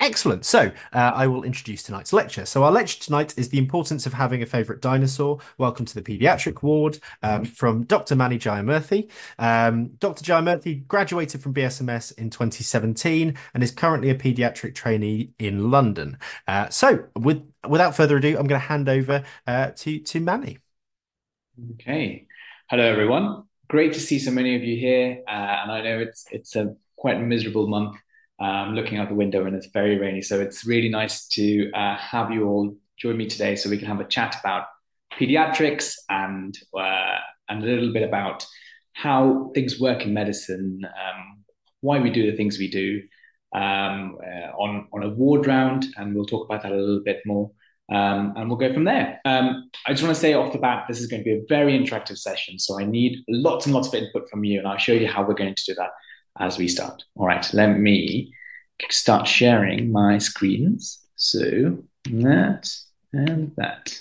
Excellent. So, uh, I will introduce tonight's lecture. So, our lecture tonight is the importance of having a favourite dinosaur. Welcome to the paediatric ward um, from Dr. Mani Jayamurthy. Um, Dr. Jayamurthy graduated from BSMS in 2017 and is currently a paediatric trainee in London. Uh, so, with without further ado, I'm going to hand over uh, to to. Okay. Hello, everyone. Great to see so many of you here, uh, and I know it's it's a quite miserable month um, looking out the window and it's very rainy. So it's really nice to uh, have you all join me today so we can have a chat about pediatrics and uh, and a little bit about how things work in medicine, um, why we do the things we do um, uh, on on a ward round, and we'll talk about that a little bit more. Um, and we'll go from there. Um, I just want to say off the bat, this is going to be a very interactive session. So I need lots and lots of input from you, and I'll show you how we're going to do that as we start. All right, let me start sharing my screens. So that and that.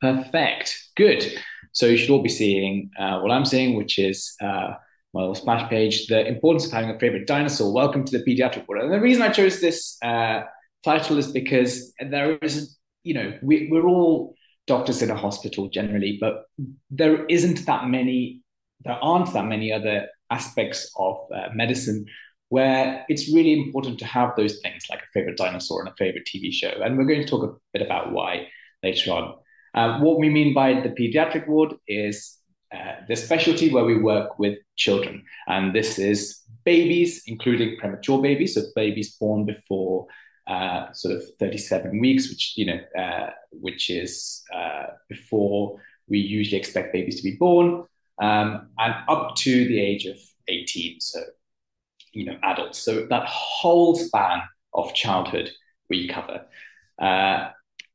Perfect. Good. So you should all be seeing uh, what I'm seeing, which is uh, my little splash page, the importance of having a favorite dinosaur. Welcome to the pediatric world. And the reason I chose this uh, title is because there is, you know, we, we're all doctors in a hospital generally, but there isn't that many, there aren't that many other aspects of uh, medicine where it's really important to have those things like a favorite dinosaur and a favorite TV show. And we're going to talk a bit about why later on. Uh, what we mean by the pediatric ward is uh, the specialty where we work with children. And this is babies, including premature babies, so babies born before uh, sort of 37 weeks, which, you know, uh, which is uh, before we usually expect babies to be born um, and up to the age of 18, so you know adults. So that whole span of childhood we cover. Uh,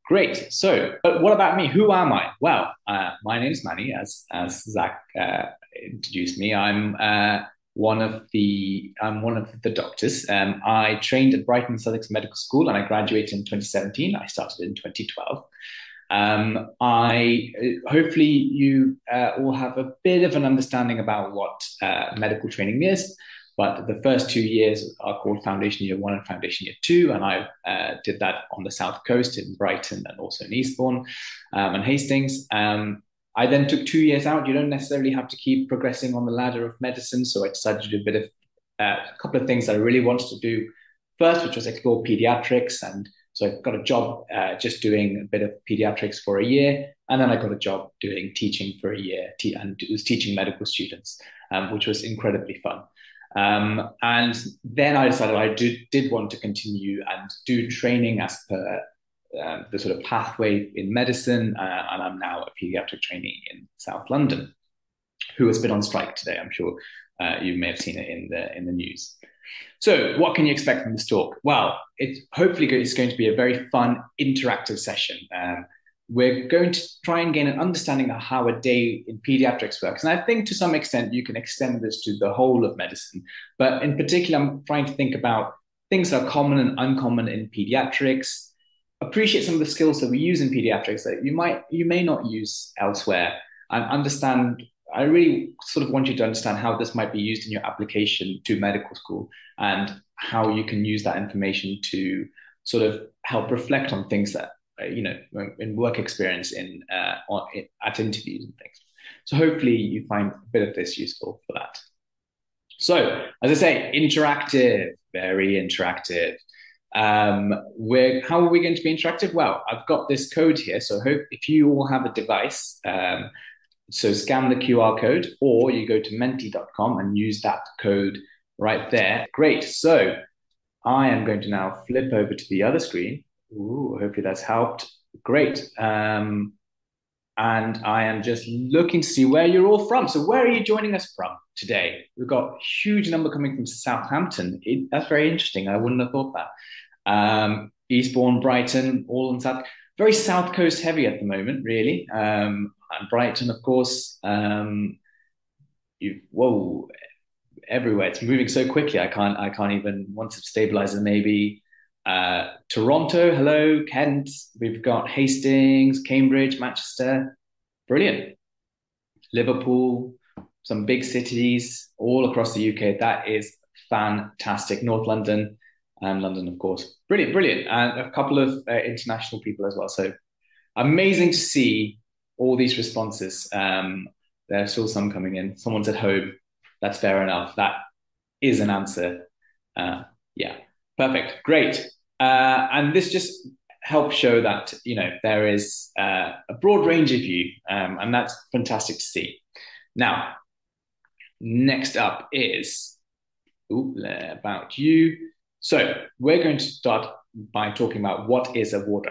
great. So, but what about me? Who am I? Well, uh, my name is Mani, as as Zach uh, introduced me. I'm uh, one of the I'm one of the doctors. Um, I trained at Brighton Sussex Medical School and I graduated in 2017. I started in 2012. Um, I hopefully you uh, all have a bit of an understanding about what uh, medical training is. But the first two years are called Foundation Year One and Foundation Year Two, and I uh, did that on the south coast in Brighton and also in Eastbourne um, and Hastings. Um, I then took two years out. You don't necessarily have to keep progressing on the ladder of medicine, so I decided to do a bit of uh, a couple of things that I really wanted to do first, which was explore pediatrics and so I got a job uh, just doing a bit of pediatrics for a year, and then I got a job doing teaching for a year, te- and was teaching medical students, um, which was incredibly fun. Um, and then I decided I did, did want to continue and do training as per uh, the sort of pathway in medicine, uh, and I'm now a pediatric trainee in South London, who has been on strike today. I'm sure uh, you may have seen it in the in the news. So, what can you expect from this talk? Well, it's hopefully it's going to be a very fun, interactive session. Um, we're going to try and gain an understanding of how a day in pediatrics works. And I think to some extent you can extend this to the whole of medicine. But in particular, I'm trying to think about things that are common and uncommon in pediatrics, appreciate some of the skills that we use in pediatrics that you might you may not use elsewhere, and understand I really sort of want you to understand how this might be used in your application to medical school and how you can use that information to sort of help reflect on things that uh, you know in work experience in, uh, on, at interviews and things. So hopefully you find a bit of this useful for that. So as I say, interactive, very interactive. Um, we're, how are we going to be interactive? Well, I've got this code here. So hope if you all have a device, um, so scan the QR code or you go to menti.com and use that code right there. Great. So I am going to now flip over to the other screen. Ooh, hopefully that's helped. Great. Um, and I am just looking to see where you're all from. So where are you joining us from today? We've got a huge number coming from Southampton. It, that's very interesting. I wouldn't have thought that. Um, Eastbourne, Brighton, all in South. Very South Coast heavy at the moment, really. Um, and Brighton, of course. Um, you whoa, everywhere. It's moving so quickly. I can't. I can't even. Once it stabilizes, maybe uh, Toronto. Hello, Kent. We've got Hastings, Cambridge, Manchester. Brilliant. Liverpool. Some big cities all across the UK. That is fantastic. North London. and London, of course. Brilliant, brilliant, and a couple of uh, international people as well. So amazing to see all these responses. Um, there are still some coming in. Someone's at home. That's fair enough. That is an answer. Uh, yeah, perfect, great. Uh, and this just helps show that you know there is uh, a broad range of you, um, and that's fantastic to see. Now, next up is ooh, about you. So we're going to start by talking about what is a ward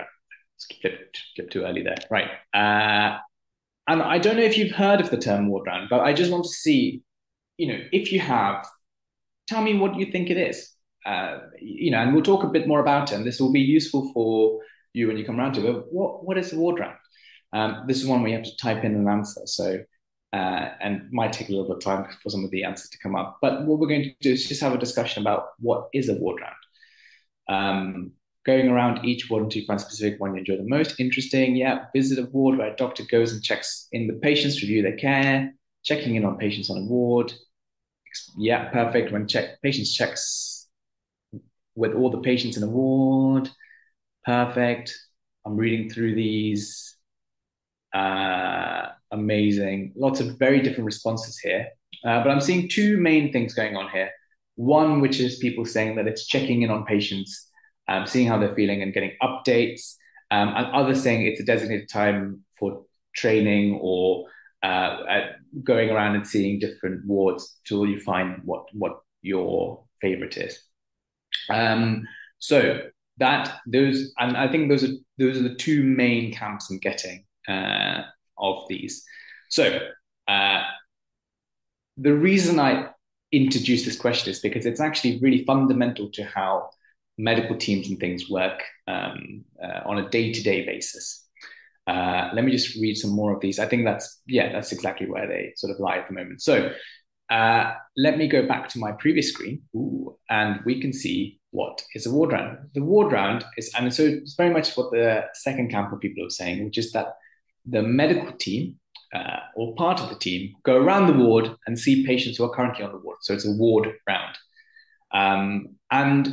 Flip, flip too early there, right? Uh, and I don't know if you've heard of the term ward round, but I just want to see, you know, if you have, tell me what you think it is. Uh, you know, and we'll talk a bit more about it, and this will be useful for you when you come around to it. What what is a ward round? Um, this is one where you have to type in an answer. So uh, and might take a little bit of time for some of the answers to come up. But what we're going to do is just have a discussion about what is a ward round. Um, going around each ward until you find specific one you enjoy the most. Interesting, yeah. Visit a ward where a doctor goes and checks in the patients, review their care, checking in on patients on a ward. Yeah, perfect. When check patients checks with all the patients in a ward. Perfect. I'm reading through these. Uh, amazing. Lots of very different responses here. Uh, but I'm seeing two main things going on here. One, which is people saying that it's checking in on patients, um, seeing how they're feeling and getting updates. Um, and others saying it's a designated time for training or uh, going around and seeing different wards till you find what what your favorite is. Um, so that those and I think those are those are the two main camps I'm getting. Uh, of these. So uh, the reason I introduce this question is because it's actually really fundamental to how medical teams and things work um, uh, on a day-to-day basis. Uh, let me just read some more of these. I think that's yeah, that's exactly where they sort of lie at the moment. So uh, let me go back to my previous screen, Ooh, and we can see what is a ward round. The ward round is, and so it's very much what the second camp of people are saying, which is that the medical team uh, or part of the team go around the ward and see patients who are currently on the ward. So it's a ward round. Um, and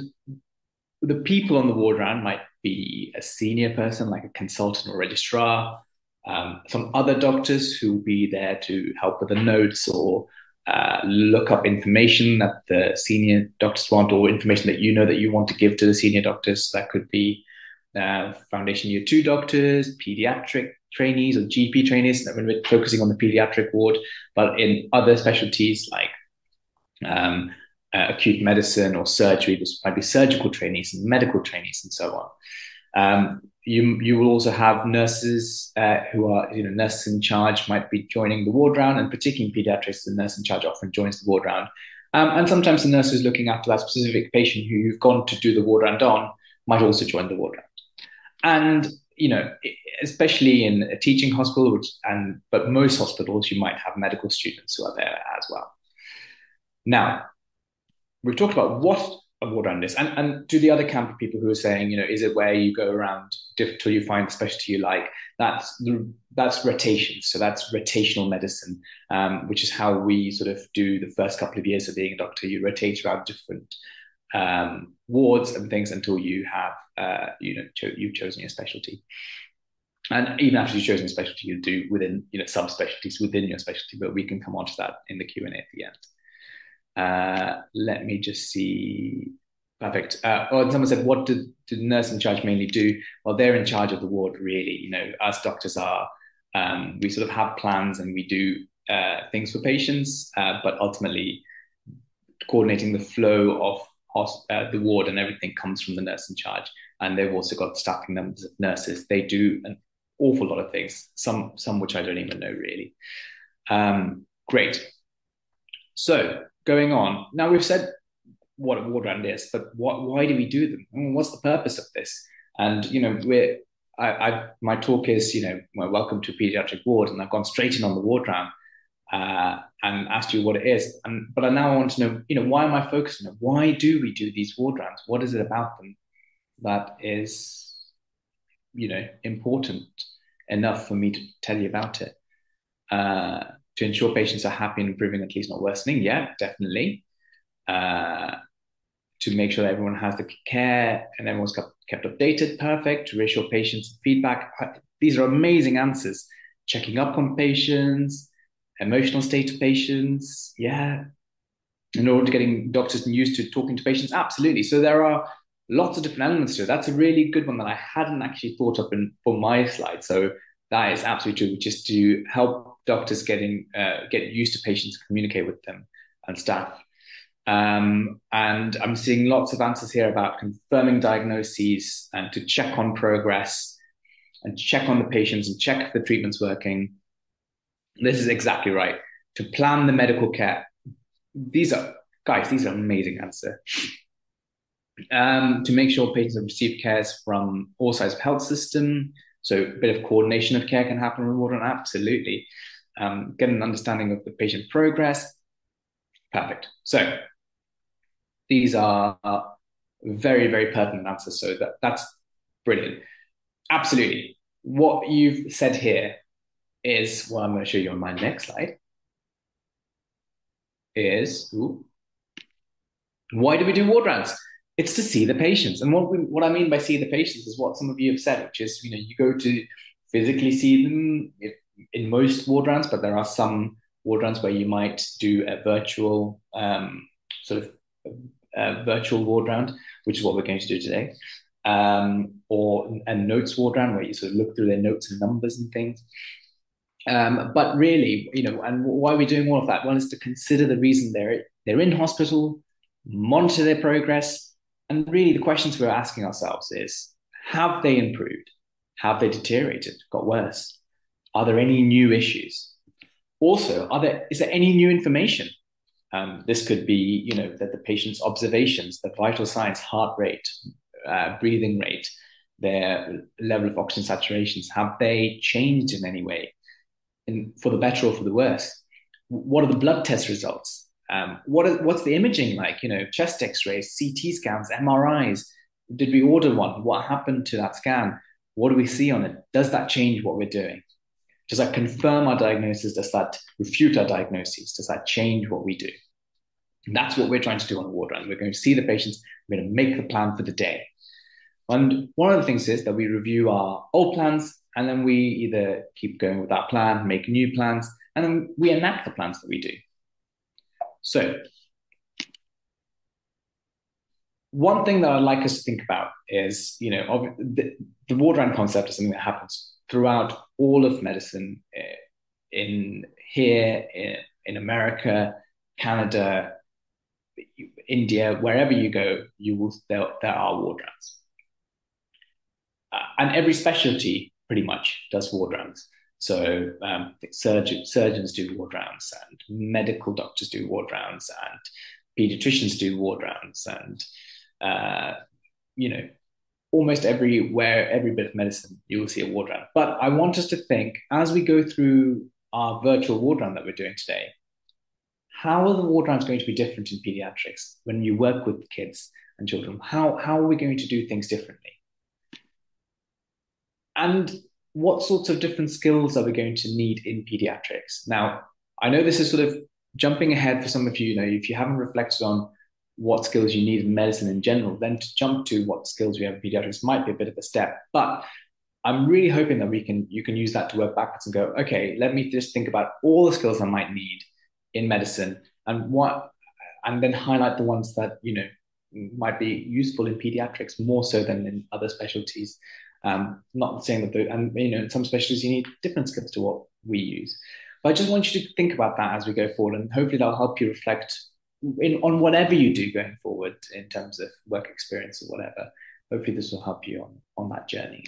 the people on the ward round might be a senior person like a consultant or registrar, um, some other doctors who will be there to help with the notes or uh, look up information that the senior doctors want or information that you know that you want to give to the senior doctors. That could be uh, foundation year two doctors, pediatric trainees or GP trainees. When we're focusing on the pediatric ward, but in other specialties like um, uh, acute medicine or surgery, this might be surgical trainees and medical trainees and so on. Um, you you will also have nurses uh, who are you know nurses in charge might be joining the ward round, and particularly in pediatrics, the nurse in charge often joins the ward round. Um, and sometimes the nurse who's looking after that specific patient who you've gone to do the ward round on might also join the ward round. And you know, especially in a teaching hospital, which and but most hospitals, you might have medical students who are there as well. Now, we've talked about what a ward round is, and and to the other camp of people who are saying, you know, is it where you go around till you find the specialty you like? That's that's rotation. So that's rotational medicine, um, which is how we sort of do the first couple of years of being a doctor. You rotate around different um, wards and things until you have uh, you know cho- you've chosen your specialty. And even after you've chosen a specialty, you do within you know subspecialties within your specialty, but we can come on to that in the Q and A at the end. Uh, let me just see. Perfect. Uh, oh, someone said, what do, do the nurse in charge mainly do? Well, they're in charge of the ward, really. You know, us doctors are, um, we sort of have plans and we do uh, things for patients, uh, but ultimately coordinating the flow of uh, the ward and everything comes from the nurse in charge. And they've also got staffing numbers of nurses. They do an awful lot of things, some some which I don't even know really. Um, great. So going on now, we've said what a ward round is, but what why do we do them? I mean, what's the purpose of this? And you know, we're I, I my talk is you know well, welcome to pediatric ward, and I've gone straight in on the ward round uh, and asked you what it is. And but I now want to know, you know, why am I focusing on it? Why do we do these ward rounds? What is it about them that is, you know, important enough for me to tell you about it? Uh, to ensure patients are happy and improving, at least not worsening. Yeah, definitely. Uh, to make sure that everyone has the care and everyone's kept, kept updated. Perfect. To reassure patients feedback. These are amazing answers. Checking up on patients, emotional state of patients. Yeah. In order to getting doctors used to talking to patients. Absolutely. So there are lots of different elements to it. That's a really good one that I hadn't actually thought of in for my slide. So that is absolutely true, which is to help doctors getting uh, get used to patients, communicate with them and staff. Um, and I'm seeing lots of answers here about confirming diagnoses and to check on progress and check on the patients and check if the treatment's working. This is exactly right. To plan the medical care. These are guys, these are amazing answers um, to make sure patients have received cares from all sides of health system. So a bit of coordination of care can happen with water, absolutely. Um, get an understanding of the patient progress. Perfect. So these are very, very pertinent answers. So that, that's brilliant. Absolutely. What you've said here is what I'm going to show you on my next slide. Is ooh, why do we do ward rounds? it's to see the patients. And what we, what I mean by see the patients is what some of you have said, which is you know you go to physically see them if, in most ward rounds, but there are some ward rounds where you might do a virtual um, sort of virtual ward round, which is what we're going to do today, um, or a notes ward round where you sort of look through their notes and numbers and things. Um, but really, you know, and why are we doing all of that? One is to consider the reason they're they're in hospital, monitor their progress, and really, the questions we're asking ourselves is have they improved? Have they deteriorated, got worse? Are there any new issues? Also, are there, is there any new information? Um, this could be, you know, that the patient's observations, the vital signs, heart rate, uh, breathing rate, their level of oxygen saturations, have they changed in any way, in, for the better or for the worse? What are the blood test results? Um, what is, what's the imaging like? You know, chest X-rays, CT scans, MRIs. Did we order one? What happened to that scan? What do we see on it? Does that change what we're doing? Does that confirm our diagnosis? Does that refute our diagnoses? Does that change what we do? And that's what we're trying to do on the ward round. We're going to see the patients. We're going to make the plan for the day. And one of the things is that we review our old plans and then we either keep going with that plan, make new plans, and then we enact the plans that we do. So, one thing that I'd like us to think about is, you know, the, the ward round concept is something that happens throughout all of medicine eh, in here, in, in America, Canada, India, wherever you go, you will there, there are ward rounds. Uh, and every specialty pretty much does ward rounds. So um, surgeon, surgeons do ward rounds, and medical doctors do ward rounds, and pediatricians do ward rounds, and uh, you know, almost everywhere, every bit of medicine, you will see a ward round. But I want us to think as we go through our virtual ward round that we're doing today. How are the ward rounds going to be different in pediatrics when you work with kids and children? How how are we going to do things differently? And what sorts of different skills are we going to need in pediatrics? Now, I know this is sort of jumping ahead for some of you. You know, if you haven't reflected on what skills you need in medicine in general, then to jump to what skills we have in pediatrics might be a bit of a step. But I'm really hoping that we can you can use that to work backwards and go, okay, let me just think about all the skills I might need in medicine and what and then highlight the ones that you know might be useful in pediatrics more so than in other specialties um, not saying that, the, and you know, in some specialties you need different skills to what we use. But I just want you to think about that as we go forward, and hopefully that'll help you reflect in, on whatever you do going forward in terms of work experience or whatever. Hopefully this will help you on, on that journey.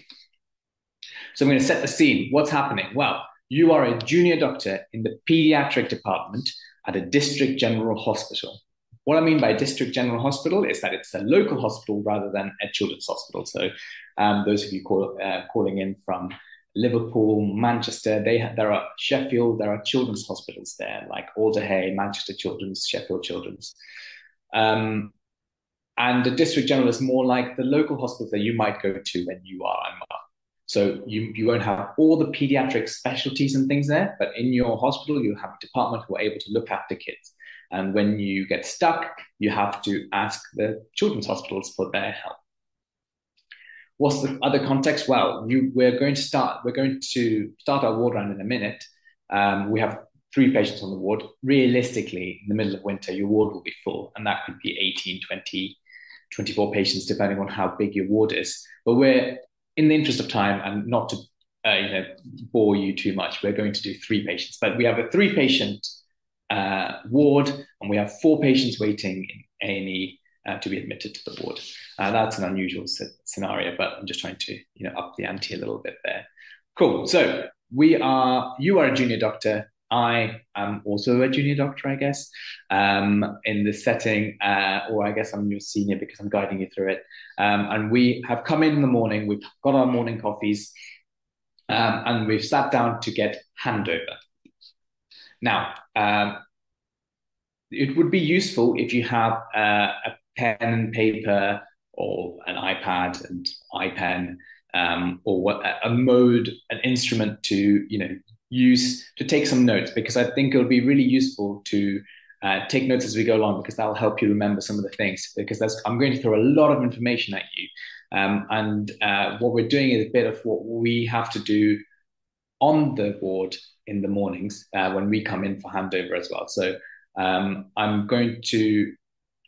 So I'm going to set the scene. What's happening? Well, you are a junior doctor in the pediatric department at a district general hospital. What I mean by district general hospital is that it's a local hospital rather than a children's hospital. So um, those of you call, uh, calling in from Liverpool, Manchester, they have, there are Sheffield, there are children's hospitals there, like Alder Hey, Manchester Children's, Sheffield Children's. Um, and the district general is more like the local hospitals that you might go to when you are unwell. So you, you won't have all the pediatric specialties and things there, but in your hospital, you have a department who are able to look after kids. And when you get stuck, you have to ask the children's hospitals for their help. What's the other context? Well, you, we're going to start. We're going to start our ward round in a minute. Um, we have three patients on the ward. Realistically, in the middle of winter, your ward will be full, and that could be 18, 20, 24 patients, depending on how big your ward is. But we're in the interest of time and not to uh, you know bore you too much. We're going to do three patients, but we have a three patient uh, ward, and we have four patients waiting in A&E uh, to be admitted to the board. Uh, that's an unusual scenario, but I'm just trying to you know up the ante a little bit there. Cool. So we are. You are a junior doctor. I am also a junior doctor, I guess, um, in this setting, uh, or I guess I'm your senior because I'm guiding you through it. Um, and we have come in in the morning. We've got our morning coffees, um, and we've sat down to get handover. Now, um, it would be useful if you have uh, a pen and paper or an iPad and iPen um, or what, a mode, an instrument to you know use to take some notes because I think it'll be really useful to uh, take notes as we go along because that'll help you remember some of the things because I'm going to throw a lot of information at you um, and uh, what we're doing is a bit of what we have to do on the ward in the mornings uh, when we come in for handover as well. So um, I'm going to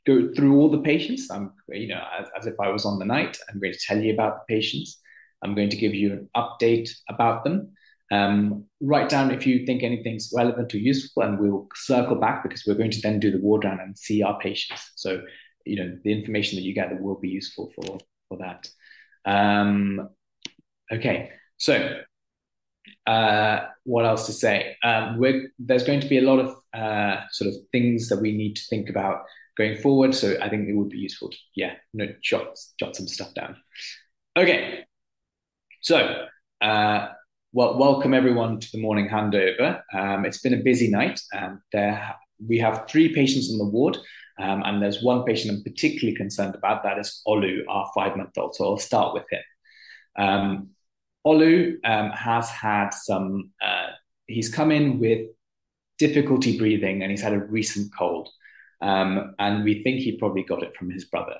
go through all the patients. I'm, you know, as, as, if I was on the night. I'm going to tell you about the patients. I'm going to give you an update about them. Um, write down if you think anything's relevant or useful, and we'll circle back because we're going to then do the ward round and see our patients. So, you know, the information that you gather will be useful for for that. Um, okay, so uh, what else to say? Um, there's going to be a lot of uh, sort of things that we need to think about going forward. So I think it would be useful to, yeah, note, jot, jot some stuff down. Okay, so uh, well, welcome everyone to the morning handover. Um, it's been a busy night. Um, there we have three patients on the ward. Um, and there's one patient I'm particularly concerned about. That is Olu, our five-month-old. So I'll start with him. Um, Olu um, has had some. Uh, he's come in with difficulty breathing, and he's had a recent cold. Um, and we think he probably got it from his brother.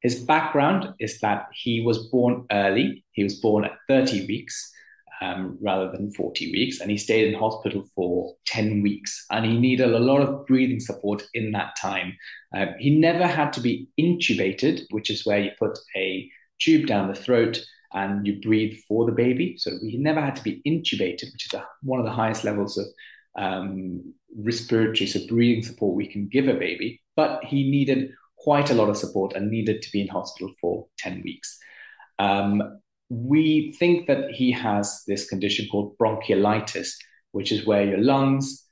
His background is that he was born early. He was born at 30 weeks um, rather than 40 weeks. And he stayed in hospital for 10 weeks. And he needed a lot of breathing support in that time. Uh, he never had to be intubated, which is where you put a tube down the throat and you breathe for the baby. So he never had to be intubated, which is a, one of the highest levels of um, respiratory, so breathing support we can give a baby. But he needed quite a lot of support and needed to be in hospital for 10 weeks. Um, we think that he has this condition called bronchiolitis, which is where your lungs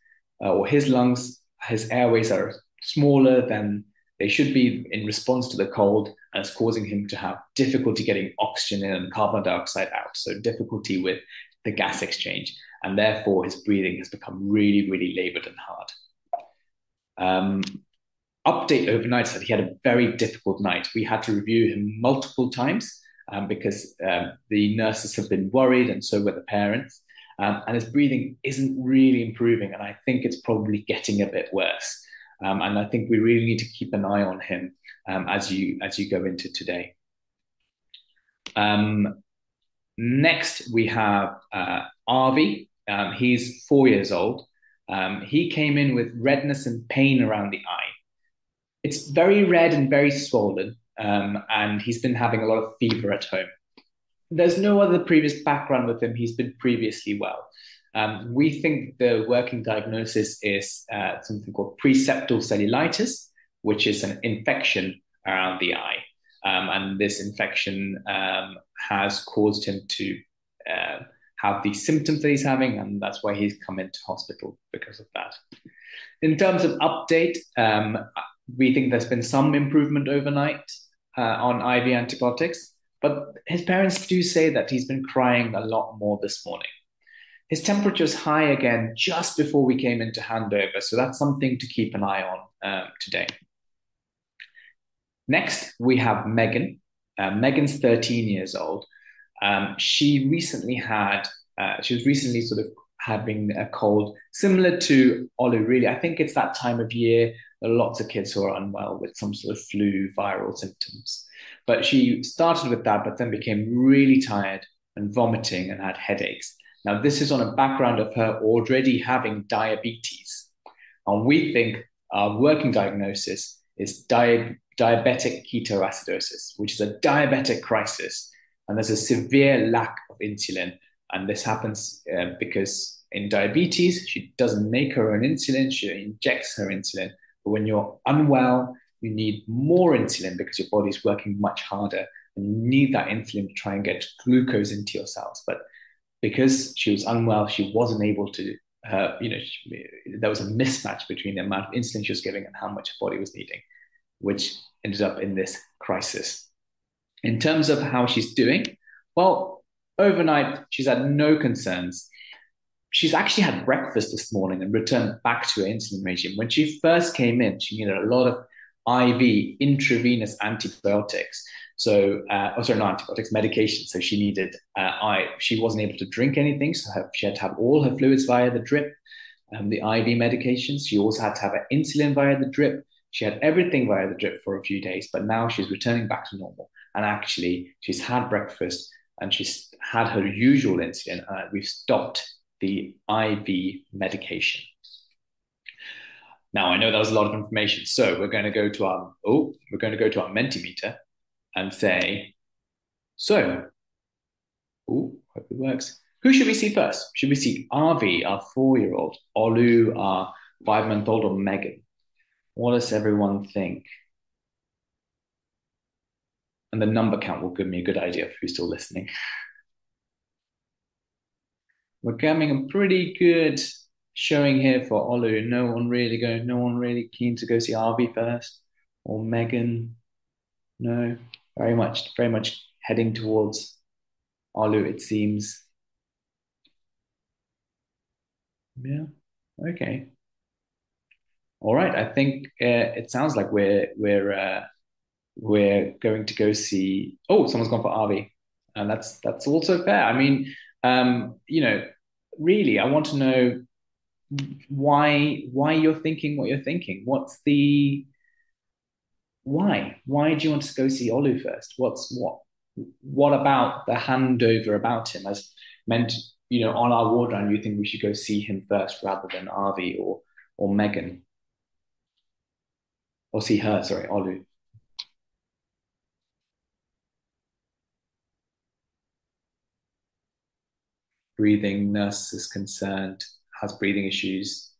uh, or his lungs, his airways are smaller than they should be in response to the cold, and it's causing him to have difficulty getting oxygen in and carbon dioxide out. So, difficulty with the gas exchange, and therefore his breathing has become really, really labored and hard. Um, update overnight said he had a very difficult night. We had to review him multiple times um, because um, the nurses have been worried, and so were the parents. Um, and his breathing isn't really improving, and I think it's probably getting a bit worse. Um, and I think we really need to keep an eye on him um, as you as you go into today. Next, we have uh, Arvi. He's four years old. he came in with redness and pain around the eye. It's very red and very swollen um, and he's been having a lot of fever at home. There's no other previous background with him. He's been previously well. Um, we think the working diagnosis is uh, something called preseptal cellulitis, which is an infection around the eye. Um, and this infection um, has caused him to uh, have these symptoms that he's having, and that's why he's come into hospital because of that. In terms of update, um, we think there's been some improvement overnight uh, on IV antibiotics, but his parents do say that he's been crying a lot more this morning. His temperature is high again just before we came into handover, so that's something to keep an eye on um, today. Next, we have Megan. Uh, Megan's 13 years old. Um, she recently had, uh, she was recently sort of having a cold similar to Olu, really. I think it's that time of year lots of kids who are unwell with some sort of flu viral symptoms. But she started with that, but then became really tired and vomiting and had headaches. Now, this is on a background of her already having diabetes. And we think our working diagnosis is di- diabetic ketoacidosis, which is a diabetic crisis. And there's a severe lack of insulin. And this happens uh, because in diabetes, she doesn't make her own insulin, she injects her insulin. But when you're unwell, you need more insulin because your body's working much harder and you need that insulin to try and get glucose into your cells. But because she was unwell, she wasn't able to, uh, you know, she, there was a mismatch between the amount of insulin she was giving and how much her body was needing, which ended up in this crisis. In terms of how she's doing, well, overnight, she's had no concerns. She's actually had breakfast this morning and returned back to her insulin regime. When she first came in, she needed a lot of IV intravenous antibiotics. So, uh, oh, sorry, not antibiotics, medication. So she needed, uh, I, she wasn't able to drink anything. So her, she had to have all her fluids via the drip, um, the IV medications. She also had to have her insulin via the drip. She had everything via the drip for a few days, but now she's returning back to normal. And actually, she's had breakfast and she's had her usual insulin. Uh, we've stopped the IV medication. Now I know that was a lot of information, so we're going to go to our oh, we're going to go to our Mentimeter and say, so, oh, hope it works. Who should we see first? Should we see Arvi, our four-year-old, Olu, our five-month-old, or Megan? What does everyone think? And the number count will give me a good idea of who's still listening. We're getting a pretty good showing here for Olu. No one really going, no one really keen to go see Arvi first or Megan. No, very much, very much heading towards Olu, it seems. Yeah. Okay. All right. I think uh, it sounds like we're we're uh, we're going to go see. Oh, someone's gone for Arvi, and that's that's also fair. I mean, um, you know, really, I want to know why why you're thinking what you're thinking. What's the why? Why do you want to go see Olu first? What's what what about the handover about him has meant you know on our ward round you think we should go see him first rather than Arvi or or Megan or see her sorry Olu breathing nurse is concerned has breathing issues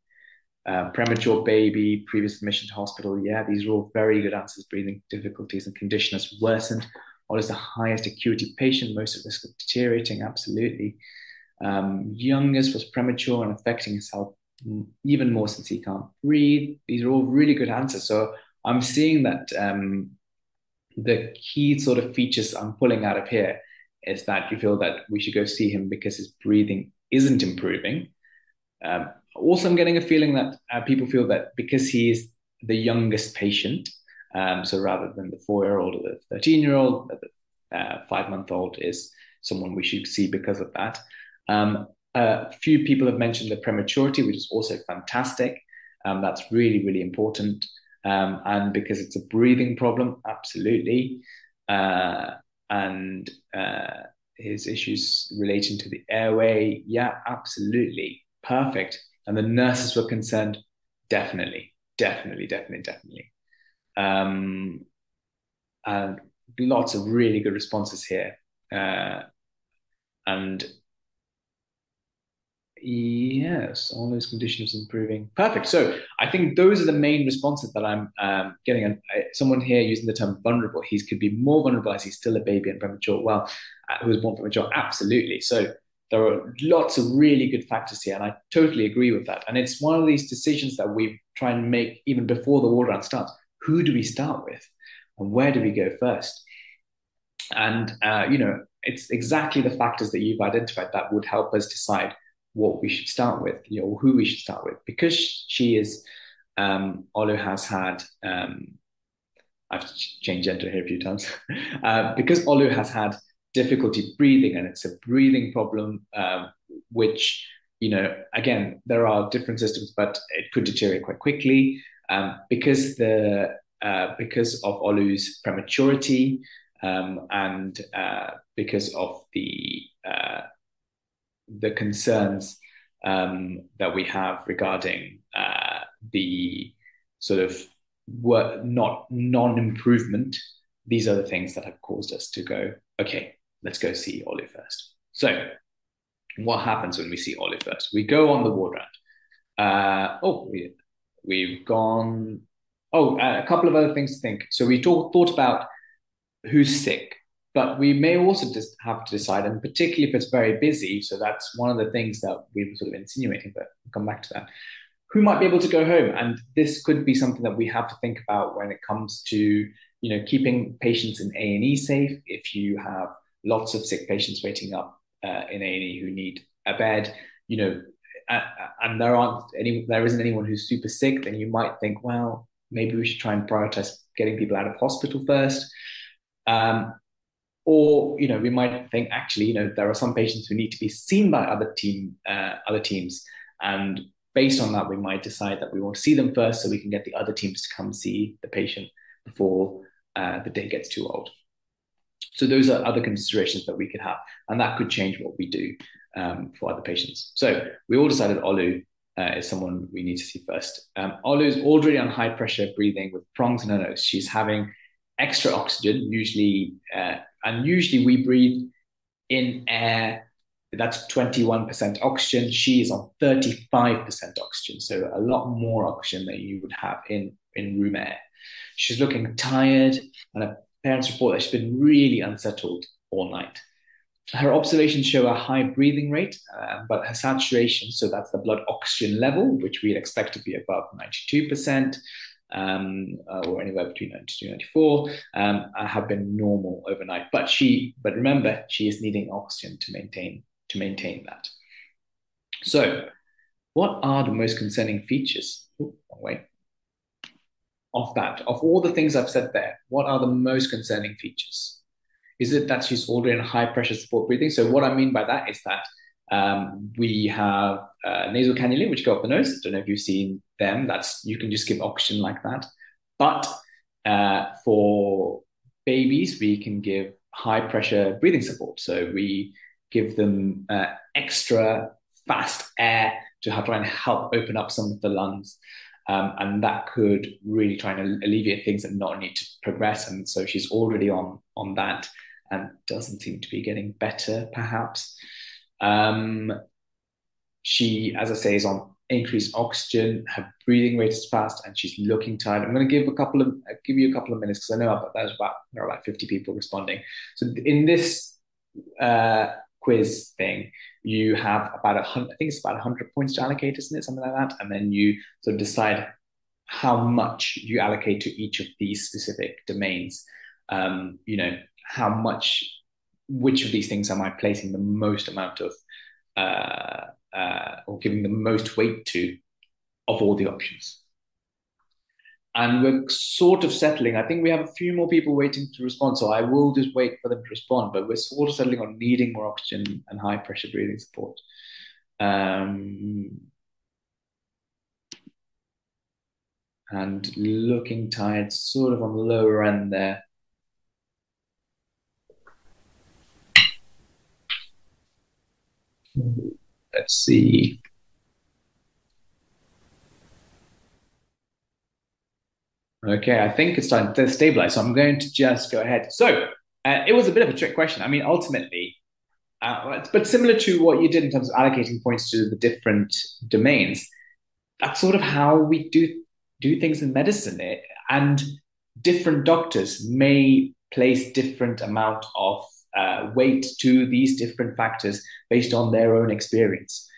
uh, premature baby, previous admission to hospital. Yeah, these are all very good answers. Breathing difficulties and condition has worsened. What is the highest acuity patient? Most at risk of deteriorating? Absolutely. Um, youngest was premature and affecting his health even more since he can't breathe. These are all really good answers. So I'm seeing that um, the key sort of features I'm pulling out of here is that you feel that we should go see him because his breathing isn't improving. Um, also, I'm getting a feeling that uh, people feel that because he is the youngest patient, um, so rather than the four year old or the 13 year old, the uh, five month old is someone we should see because of that. Um, a few people have mentioned the prematurity, which is also fantastic. Um, that's really, really important. Um, and because it's a breathing problem, absolutely. Uh, and uh, his issues relating to the airway, yeah, absolutely. Perfect. And the nurses were concerned, definitely, definitely, definitely, definitely. Um, and lots of really good responses here. Uh, and yes, all those conditions improving. Perfect. So I think those are the main responses that I'm um, getting. And uh, someone here using the term vulnerable, he could be more vulnerable as he's still a baby and premature. Well, uh, who was born premature? Absolutely. So there are lots of really good factors here, and I totally agree with that. And it's one of these decisions that we try and make even before the ward round starts. Who do we start with, and where do we go first? And uh, you know, it's exactly the factors that you've identified that would help us decide what we should start with, you know, who we should start with. Because she is, um, Olu has had, um, I've changed gender here a few times, uh, because Olu has had difficulty breathing, and it's a breathing problem, um, which you know, again, there are different systems, but it could deteriorate quite quickly. um, because the uh, because of Olu's prematurity um, and uh, because of the uh, the concerns um, that we have regarding uh, the sort of work, not non-improvement. These are the things that have caused us to go, okay, let's go see Olu first. So what happens when we see Olu first? We go on the ward round. Uh, oh, we, we've gone. Oh, uh, a couple of other things to think. So we talk, thought about who's sick, but we may also just have to decide, and particularly if it's very busy. So that's one of the things that we were sort of insinuating, but we'll come back to that. Who might be able to go home? And this could be something that we have to think about when it comes to, you know, keeping patients in A and E safe. If you have lots of sick patients waiting up uh, in A and E who need a bed, you know, and there aren't any, there isn't anyone who's super sick, then you might think, well, maybe we should try and prioritize getting people out of hospital first. Um, or you know we might think actually you know there are some patients who need to be seen by other team uh, other teams. And based on that we might decide that we want to see them first so we can get the other teams to come see the patient before uh, the day gets too old. So those are other considerations that we could have and that could change what we do um, for other patients. So we all decided olu uh, is someone we need to see first. Um, olu is already on high pressure breathing with prongs in her nose. She's having extra oxygen usually uh, and usually we breathe in air that's 21% oxygen. She is on 35% oxygen, so a lot more oxygen than you would have in, in room air. She's looking tired, and her parents report that she's been really unsettled all night. Her observations show a high breathing rate, uh, but her saturation, so that's the blood oxygen level, which we'd expect to be above 92%, um, uh, or anywhere between 92 and 94, um, have been normal overnight. But she, but remember, she is needing oxygen to maintain to maintain that. So, what are the most concerning features? Ooh, wait. Of that, of all the things I've said there, what are the most concerning features? Is it that she's already in high pressure support breathing? So, what I mean by that is that um, we have uh, nasal cannulae, which go up the nose. I don't know if you've seen them. That's you can just give oxygen like that. But uh, for babies, we can give high pressure breathing support. So we give them uh, extra fast air to try and help open up some of the lungs. Um, and that could really try and alleviate things and not need to progress. And so she's already on on that and doesn't seem to be getting better, perhaps. Um, she, as I say, is on increased oxygen. Her breathing rate is fast, and she's looking tired. I'm going to give a couple of I'll give you a couple of minutes because I know there's about there are about 50 people responding. So in this uh, quiz thing, you have about a hundred. I think it's about 100 points to allocate, isn't it? Something like that, and then you sort of decide how much you allocate to each of these specific domains. Um, you know how much which of these things am I placing the most amount of uh, uh, or giving the most weight to of all the options. And we're sort of settling. I think we have a few more people waiting to respond, so I will just wait for them to respond. But we're sort of settling on needing more oxygen and high pressure breathing support. Um, and looking tired, sort of on the lower end there. Let's see. Okay, I think it's time to stabilize. So I'm going to just go ahead. So uh, it was a bit of a trick question. I mean, ultimately, uh, but similar to what you did in terms of allocating points to the different domains, that's sort of how we do do things in medicine. It, and different doctors may place different amount of uh, weight to these different factors based on their own experience.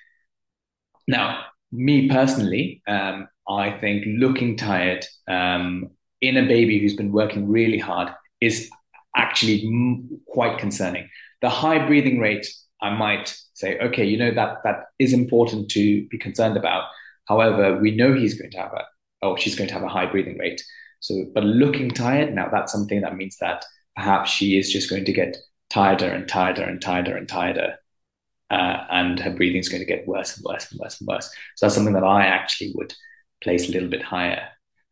Now, me personally, um, I think looking tired um, in a baby who's been working really hard is actually m- quite concerning. The high breathing rate, I might say, okay, you know that that is important to be concerned about. However, we know he's going to have a, oh, she's going to have a high breathing rate. So, but looking tired, now that's something that means that perhaps she is just going to get tireder and tighter and tighter and tighter. Uh, and her breathing is going to get worse and worse and worse and worse. So that's something that I actually would place a little bit higher.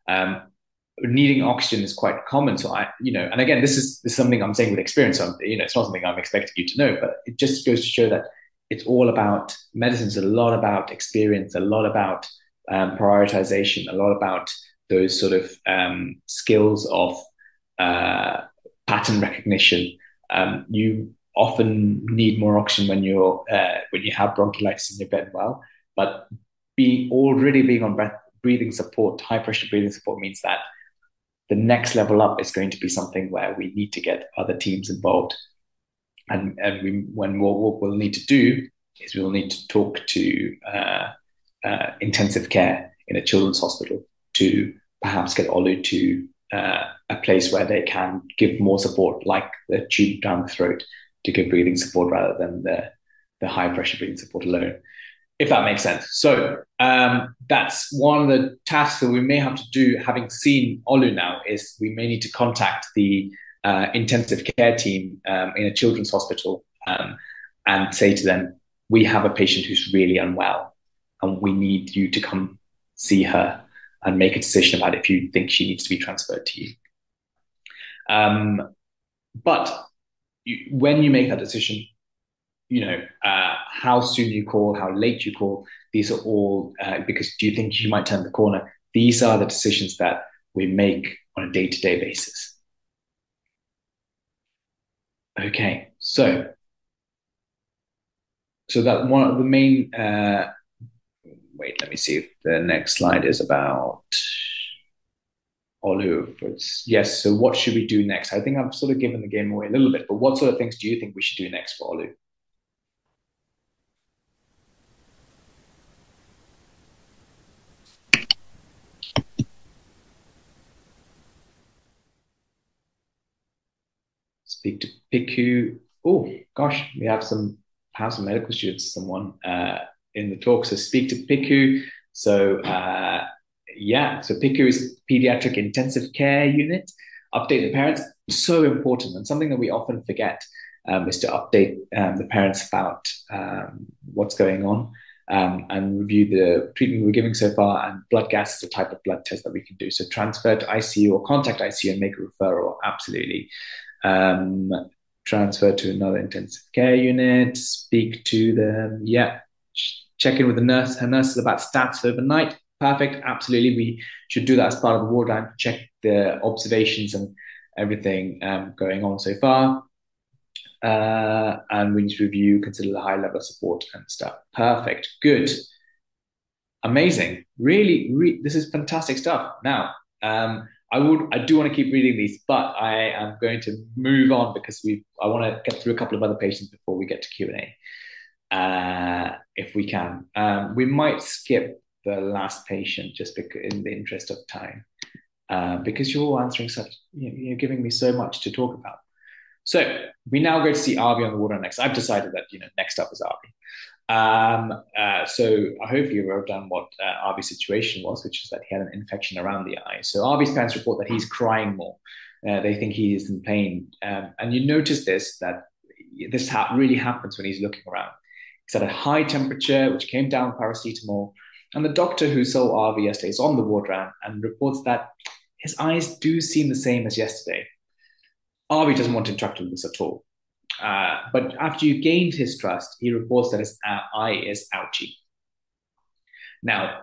Um, needing oxygen is quite common. So I, you know, and again, this is, this is something I'm saying with experience. So you know, it's not something I'm expecting you to know, but it just goes to show that it's all about medicine. medicine's a lot about experience, a lot about um, prioritization, a lot about those sort of um, skills of uh, pattern recognition. Um, you often need more oxygen when you're uh, when you have bronchiolitis and you're bed well, but be already being on breath, breathing support, high pressure breathing support means that the next level up is going to be something where we need to get other teams involved. And, and we, when what, what we'll need to do is we'll need to talk to uh, uh, intensive care in a children's hospital to perhaps get Olu to uh, a place where they can give more support, like the tube down the throat, to give breathing support rather than the, the high pressure breathing support alone if that makes sense. So um, that's one of the tasks that we may have to do, having seen Olu now, is we may need to contact the uh, intensive care team um, in a children's hospital um, and say to them, we have a patient who's really unwell and we need you to come see her and make a decision about if you think she needs to be transferred to you. Um, but you, when you make that decision, you know, uh, how soon you call, how late you call. These are all uh, because do you think you might turn the corner? These are the decisions that we make on a day to day basis. Okay, so so that one of the main. Uh, wait, let me see if the next slide is about Olu. Yes. So what should we do next? I think I've sort of given the game away a little bit, but what sort of things do you think we should do next for Olu? speak to PICU. Oh gosh, we have some have some medical students, someone uh, in the talk. So speak to PICU. So uh, yeah, so PICU is pediatric intensive care unit. Update the parents. So important and something that we often forget um, is to update um, the parents about um, what's going on. Um, and review the treatment we're giving so far. And blood gas is a type of blood test that we can do. So transfer to ICU or contact ICU and make a referral. Absolutely um, transfer to another intensive care unit, speak to them. Yeah, check in with the nurse. Her nurse is about stats overnight. Perfect. Absolutely. We should do that as part of the ward round, check the observations and everything um, going on so far. Uh, and we need to review, consider the high level support and stuff. Perfect. Good. Amazing. Really, re- this is fantastic stuff. Now, um, I would I do want to keep reading these, but I am going to move on because we I want to get through a couple of other patients before we get to Q and A, uh, if we can. Um, we might skip the last patient just because, in the interest of time, uh, because you're all answering such you're giving me so much to talk about. So we now go to see Arvi on the water next. I've decided that you know next up is Arvi. Um, uh, so I hope you wrote down what uh, Arvi's situation was, which is that he had an infection around the eye. So Arvi's parents report that he's crying more. Uh, they think he is in pain. Um, and you notice this, that this ha- really happens when he's looking around. He's at a high temperature, which came down paracetamol. And the doctor who saw Arvi yesterday is on the ward round and reports that his eyes do seem the same as yesterday. Arvi doesn't want to interact with this at all. Uh, but after you gained his trust, he reports that his eye is ouchy. Now,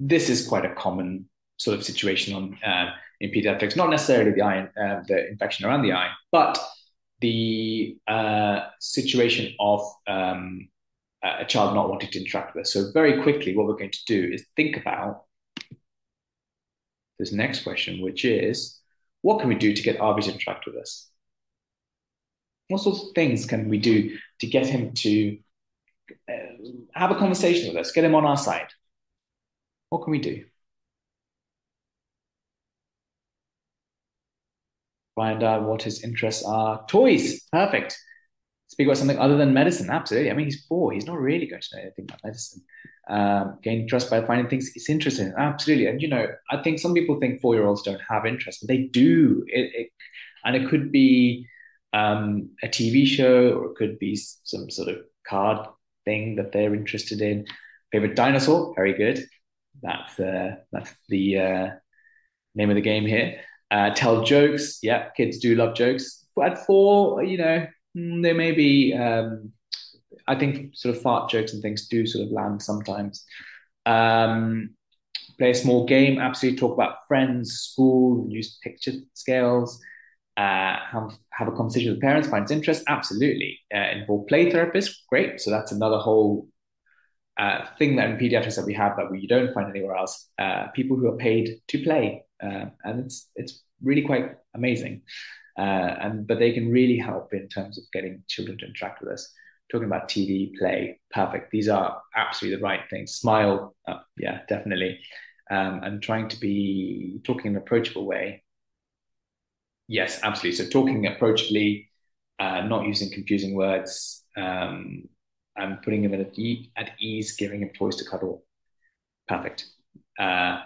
this is quite a common sort of situation on, uh, in pediatrics, not necessarily the eye, uh, the infection around the eye, but the uh, situation of um, a child not wanting to interact with us. So, very quickly, what we're going to do is think about this next question, which is what can we do to get Arvi to interact with us? What sorts of things can we do to get him to uh, have a conversation with us, get him on our side? What can we do? Find out what his interests are. Toys, perfect. Speak about something other than medicine. Absolutely. I mean, he's four. He's not really going to know anything about medicine. Um, gain trust by finding things he's interested in. Absolutely. And, you know, I think some people think four year olds don't have interest, but they do. It, it, and it could be um, a TV show, or it could be some sort of card thing that they're interested in. Favorite dinosaur, very good. That's uh, that's the uh, name of the game here. Uh, tell jokes. Yeah, kids do love jokes. But at four, you know, mm, they may be. Um, I think sort of fart jokes and things do sort of land sometimes. Um, play a small game. Absolutely talk about friends, school, use picture scales. Uh, have, have a conversation with parents, finds interest. Absolutely. Uh, involve play therapists. Great. So that's another whole uh, thing that in pediatrics that we have that we don't find anywhere else. Uh, people who are paid to play, uh, and it's it's really quite amazing. Uh, and but they can really help in terms of getting children to interact with us. Talking about TV, play, perfect. These are absolutely the right things. Smile, uh, yeah, definitely. Um, and trying to be talking in an approachable way. Yes, absolutely. So talking approachably, uh, not using confusing words. Um, and putting them at, e- at ease, giving him toys to cuddle. Perfect. Uh,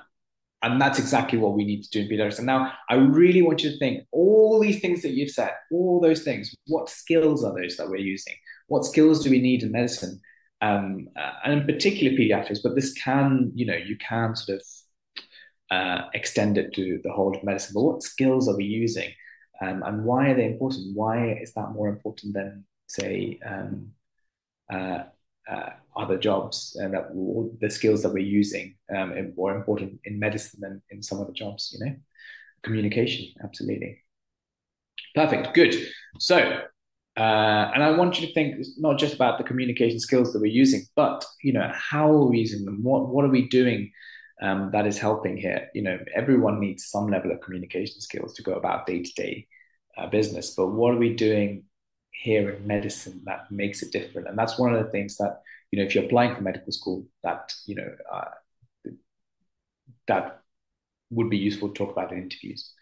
and that's exactly what we need to do in pediatrics. And now I really want you to think all these things that you've said, all those things, what skills are those that we're using? What skills do we need in medicine? Um, uh, and in particular pediatrics, but this can, you know, you can sort of uh, extend it to the whole of medicine. But what skills are we using? Um, and why are they important? Why is that more important than, say, um, uh, uh, other jobs and that the skills that we're using um, are more important in medicine than in some other jobs, you know? Communication, absolutely. Perfect, good. So, uh, and I want you to think not just about the communication skills that we're using, but you know, how are we using them? What what are we doing um, that is helping here? You know, everyone needs some level of communication skills to go about day to day business, but what are we doing here in medicine that makes it different. And that's one of the things that, you know, if you're applying for medical school, that, you know, uh, that would be useful to talk about in interviews.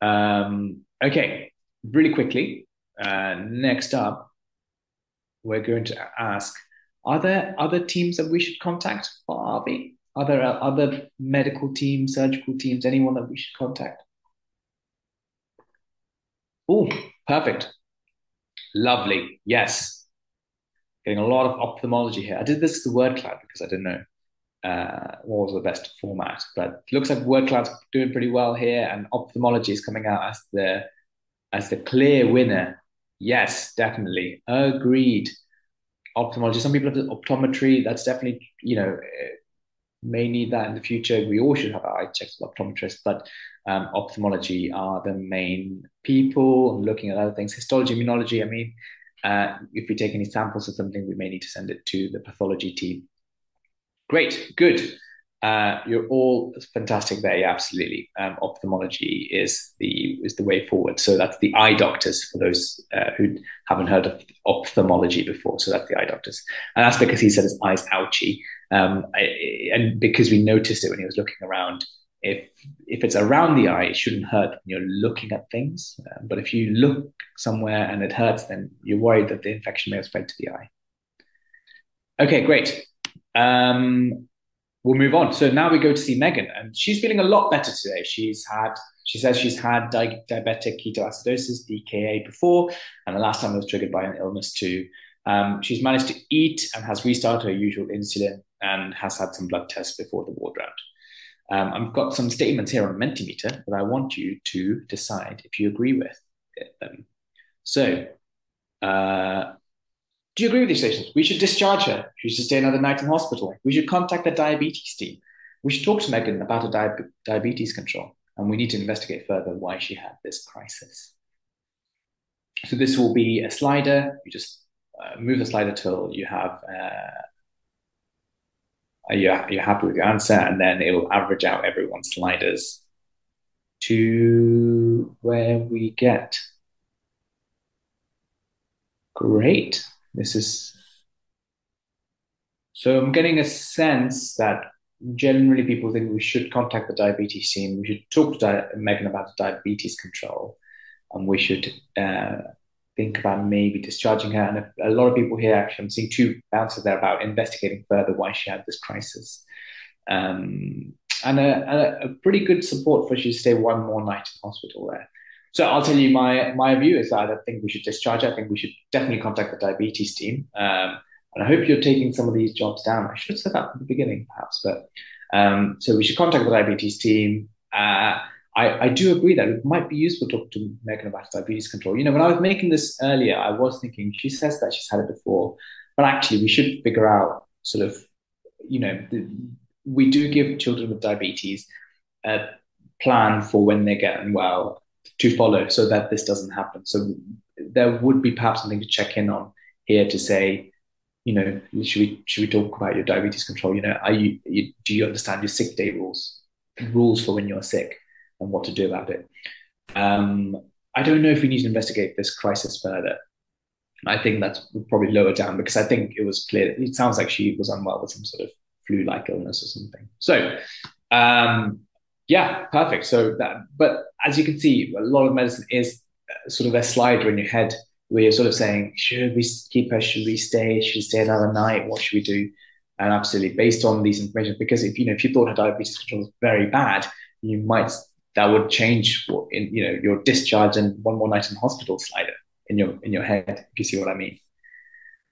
Um, okay, really quickly, uh, next up, we're going to ask, are there other teams that we should contact for Arvi? Are there other medical teams, surgical teams, anyone that we should contact? Oh, perfect. Lovely. Yes. Getting a lot of ophthalmology here. I did this to word cloud because I didn't know uh, what was the best format, but looks like word cloud's doing pretty well here, and ophthalmology is coming out as the as the clear winner. Yes, definitely. Agreed. Ophthalmology. Some people have optometry. That's definitely, you know, may need that in the future. We all should have our eye checks with optometrists, but um, ophthalmology are the main people. looking at other things, histology, immunology. I mean, uh, if we take any samples of something, we may need to send it to the pathology team. Great, good. Uh, you're all fantastic there. Yeah, absolutely. Um, ophthalmology is the is the way forward. So that's the eye doctors for those uh, who haven't heard of ophthalmology before. So that's the eye doctors, and that's because he said his eyes ouchy, um, I, and because we noticed it when he was looking around. If if it's around the eye, it shouldn't hurt when you're looking at things. Uh, but if you look somewhere and it hurts, then you're worried that the infection may have spread to the eye. Okay, great. Um, we'll move on. So now we go to see Megan, and she's feeling a lot better today. She's had, she says she's had di- diabetic ketoacidosis, DKA, before, and the last time it was triggered by an illness too. Um, she's managed to eat and has restarted her usual insulin and has had some blood tests before the ward round. Um, I've got some statements here on Mentimeter that I want you to decide if you agree with them. So, uh, do you agree with these statements? We should discharge her. She should stay another night in hospital. We should contact the diabetes team. We should talk to Megan about her di- diabetes control. And we need to investigate further why she had this crisis. So this will be a slider. You just uh, move the slider till you have uh, you're, you're happy with your answer, and then it will average out everyone's sliders to where we get. Great. This is so I'm getting a sense that generally people think we should contact the diabetes team. We should talk to Megan about diabetes control, and we should uh, think about maybe discharging her. And a, lot of people here actually, I'm seeing two bouncers there about investigating further why she had this crisis. Um, and a, a, a, pretty good support for she to stay one more night in hospital there. So I'll tell you my my view is that I think we should discharge. Her. I think we should definitely contact the diabetes team. Um, and I hope you're taking some of these jobs down. I should have said that at the beginning, perhaps, but um, so we should contact the diabetes team uh, I, I do agree that it might be useful to talk to Megan about diabetes control. You know, when I was making this earlier, I was thinking she says that she's had it before, but actually we should figure out sort of, you know, the, we do give children with diabetes a plan for when they're getting well to follow so that this doesn't happen. So there would be perhaps something to check in on here to say, you know, should we should we talk about your diabetes control? You know, are you, you do you understand your sick day rules, rules for when you're sick, and what to do about it? Um, I don't know if we need to investigate this crisis further. I think that's probably lower down because I think it was clear. It sounds like she was unwell with some sort of flu-like illness or something. So, um, yeah, perfect. So that, but as you can see, a lot of medicine is uh, sort of a slider in your head where you're sort of saying, should we keep her? Should we stay? Should we stay another night? What should we do? And absolutely based on these information, because if you know if you thought her diabetes control was very bad, you might that would change in you know your discharge and one more night in hospital slider in your in your head. If you see what I mean.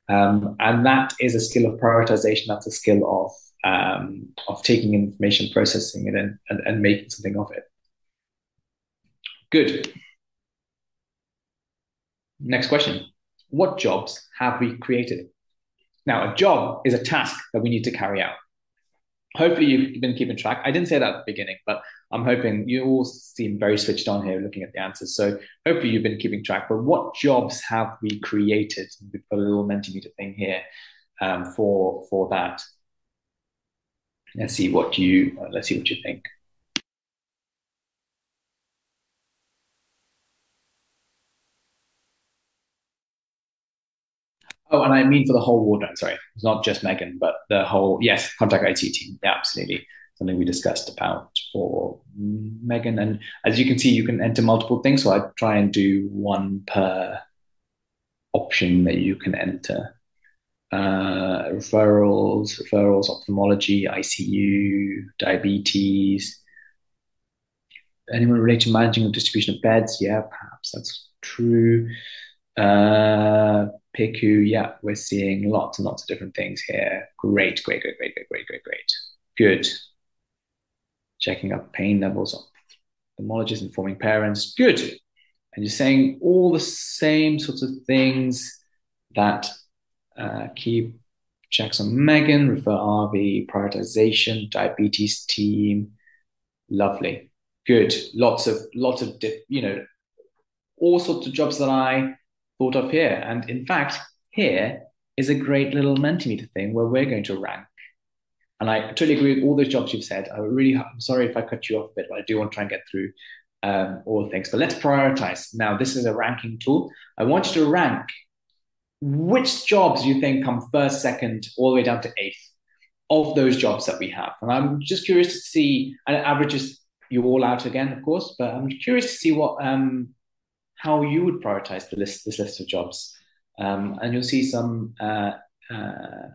Um, and that is a skill of prioritization. That's a skill of um, of taking information, processing it, and, and, and making something of it. Good. Next question. What jobs have we created? Now, a job is a task that we need to carry out. Hopefully, you've been keeping track. I didn't say that at the beginning, but I'm hoping you all seem very switched on here looking at the answers. So, hopefully, you've been keeping track. But what jobs have we created? We put a little Mentimeter thing here um, for, for that. Let's see what you uh, let's see what you think. Oh, and I mean for the whole ward. Sorry, it's not just Megan, but the whole. Yes, contact IT team. Yeah, absolutely. Something we discussed about for Megan. And as you can see, you can enter multiple things. So I try and do one per option that you can enter uh, referrals, referrals, ophthalmology, ICU, diabetes. Anyone related to managing the distribution of beds? Yeah, perhaps that's true. Uh, PICU, yeah, we're seeing lots and lots of different things here. Great, great, great, great, great, great, great, great. Good. Checking up pain levels, ophthalmologists informing parents. Good. And you're saying all the same sorts of things that uh, keep checks on Megan, refer Arvi, prioritization, diabetes team. Lovely. Good. Lots of, lots of, you know, all sorts of jobs that I thought of here. And in fact, here is a great little Mentimeter thing where we're going to rank. And I totally agree with all those jobs you've said. I really, I'm sorry if I cut you off a bit, but I do want to try and get through um, all things. But let's prioritize. Now, this is a ranking tool. I want you to rank which jobs you think come first, second, all the way down to eighth of those jobs that we have? And I'm just curious to see, and it averages you all out again, of course, but I'm curious to see what um, how you would prioritize the list, this list of jobs. Um, and you'll see some uh, uh,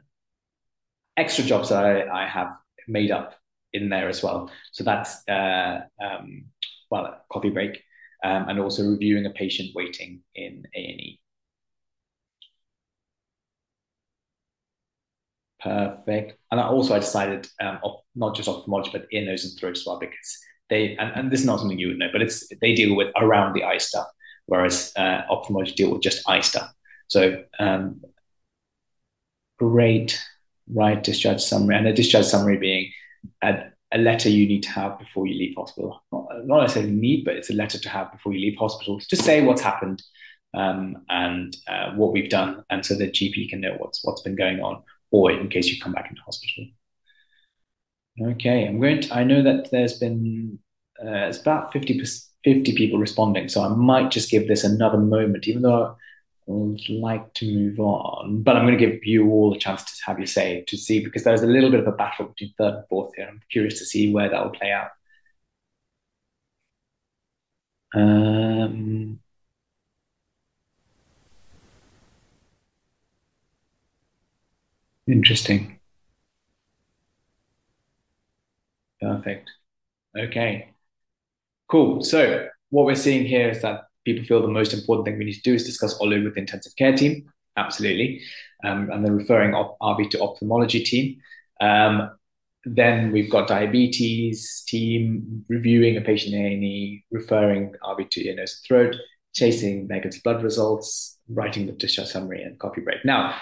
extra jobs that I, I, have made up in there as well. So that's uh, um, well, coffee break, um, and also reviewing a patient waiting in A and E. Perfect. And I also I decided um, not just ophthalmology, but ear, nose, and throat as well, because they and, and this is not something you would know, but it's they deal with around the eye stuff, whereas uh, ophthalmology deal with just eye stuff. So um, great, right? Discharge summary, and a discharge summary being a, a letter you need to have before you leave hospital. Not, not necessarily need, but it's a letter to have before you leave hospital to say what's happened um, and uh, what we've done, and so the GP can know what's what's been going on or in case you come back into hospital. Okay, I'm going to, I know that there's been, uh, it's about 50, 50 people responding, so I might just give this another moment, even though would like to move on, but I'm going to give you all a chance to have your say to see, because there's a little bit of a battle between third and fourth here. I'm curious to see where that will play out. Um, Interesting. Perfect. Okay. Cool. So what we're seeing here is that people feel the most important thing we need to do is discuss Olu with the intensive care team. Absolutely. Um, and then referring op- Arvi to ophthalmology team. Um, then we've got diabetes team reviewing a patient A&E, referring Arvi to ear, nose, and throat, chasing negative blood results, writing the discharge summary and coffee break. Now,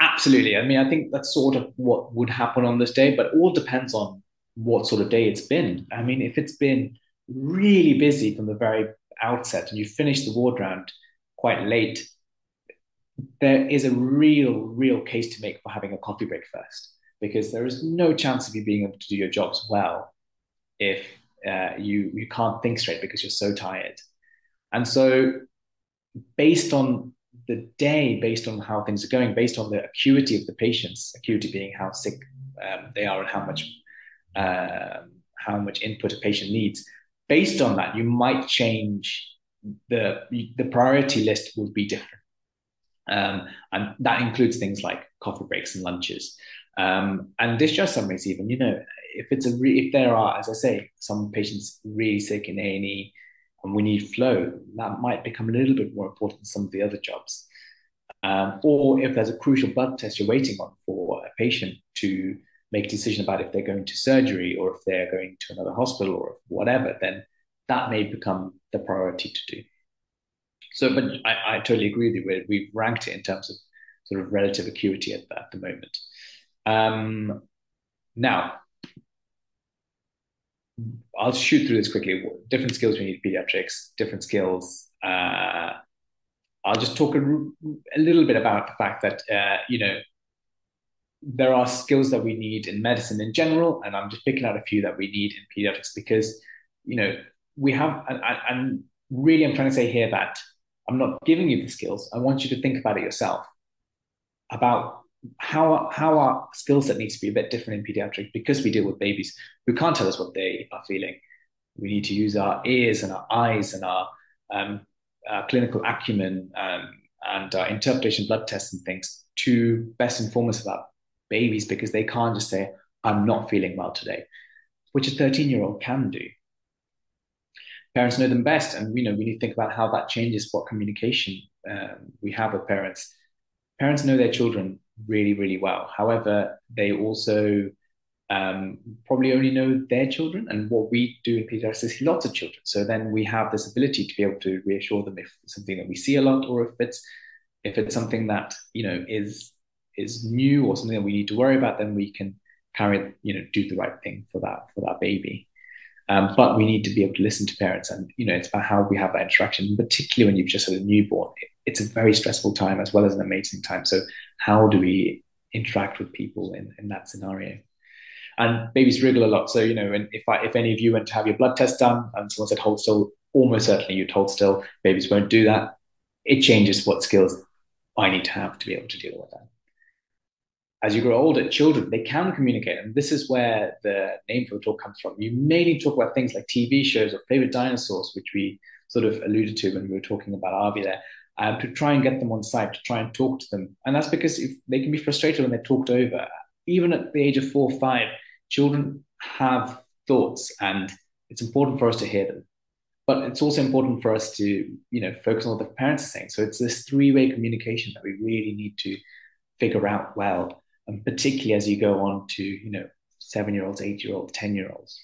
absolutely. I mean, I think that's sort of what would happen on this day, but all depends on what sort of day it's been. I mean, if it's been really busy from the very outset and you finish the ward round quite late, there is a real, real case to make for having a coffee break first, because there is no chance of you being able to do your jobs well if uh, you you can't think straight because you're so tired. And so, based on the day, based on how things are going, based on the acuity of the patients, acuity being how sick um, they are and how much uh, how much input a patient needs, based on that, you might change the the priority list will be different. Um, and that includes things like coffee breaks and lunches. Um, and discharge summaries, even, you know, if it's a re- if there are, as I say, some patients really sick in A&E and we need flow, that might become a little bit more important than some of the other jobs. Um, or if there's a crucial blood test you're waiting on for a patient to make a decision about if they're going to surgery or if they're going to another hospital or whatever, then that may become the priority to do. So, but I, I totally agree with you. We've ranked it in terms of sort of relative acuity at, at the moment. Um, now, I'll shoot through this quickly. Different skills we need pediatrics, different skills. Uh, I'll just talk a, a, little bit about the fact that, uh, you know, there are skills that we need in medicine in general, and I'm just picking out a few that we need in pediatrics because, you know, we have, and, and really I'm trying to say here that I'm not giving you the skills. I want you to think about it yourself about how how our skill set needs to be a bit different in pediatrics because we deal with babies who can't tell us what they are feeling. We need to use our ears and our eyes and our, um, our clinical acumen um, and our interpretation blood tests and things to best inform us about babies because they can't just say, I'm not feeling well today, which a 13 year old can do. Parents know them best and you know we need to think about how that changes what communication um, we have with parents parents know their children really really well. However they also um, probably only know their children and what we do in pediatrics is lots of children. So then we have this ability to be able to reassure them if something that we see a lot or if it's if it's something that you know is is new or something that we need to worry about then we can carry you know do the right thing for that for that baby um, but we need to be able to listen to parents, and you know, it's about how we have that interaction, particularly when you've just had a newborn. It's a very stressful time as well as an amazing time. So, how do we interact with people in, in that scenario? And babies wriggle a lot. So, you know, and if I, if any of you went to have your blood test done and someone said hold still, almost certainly you'd hold still. Babies won't do that. It changes what skills I need to have to be able to deal with that as you grow older, children, they can communicate. And this is where the name for the talk comes from. You mainly talk about things like TV shows or favorite dinosaurs, which we sort of alluded to when we were talking about Arvi there, um, to try and get them on site, to try and talk to them. And that's because if they can be frustrated when they're talked over. Even at the age of four or five, children have thoughts and it's important for us to hear them. But it's also important for us to, you know, focus on what the parents are saying. So it's this three-way communication that we really need to figure out well and particularly as you go on to you know seven year olds, eight year olds, ten year olds.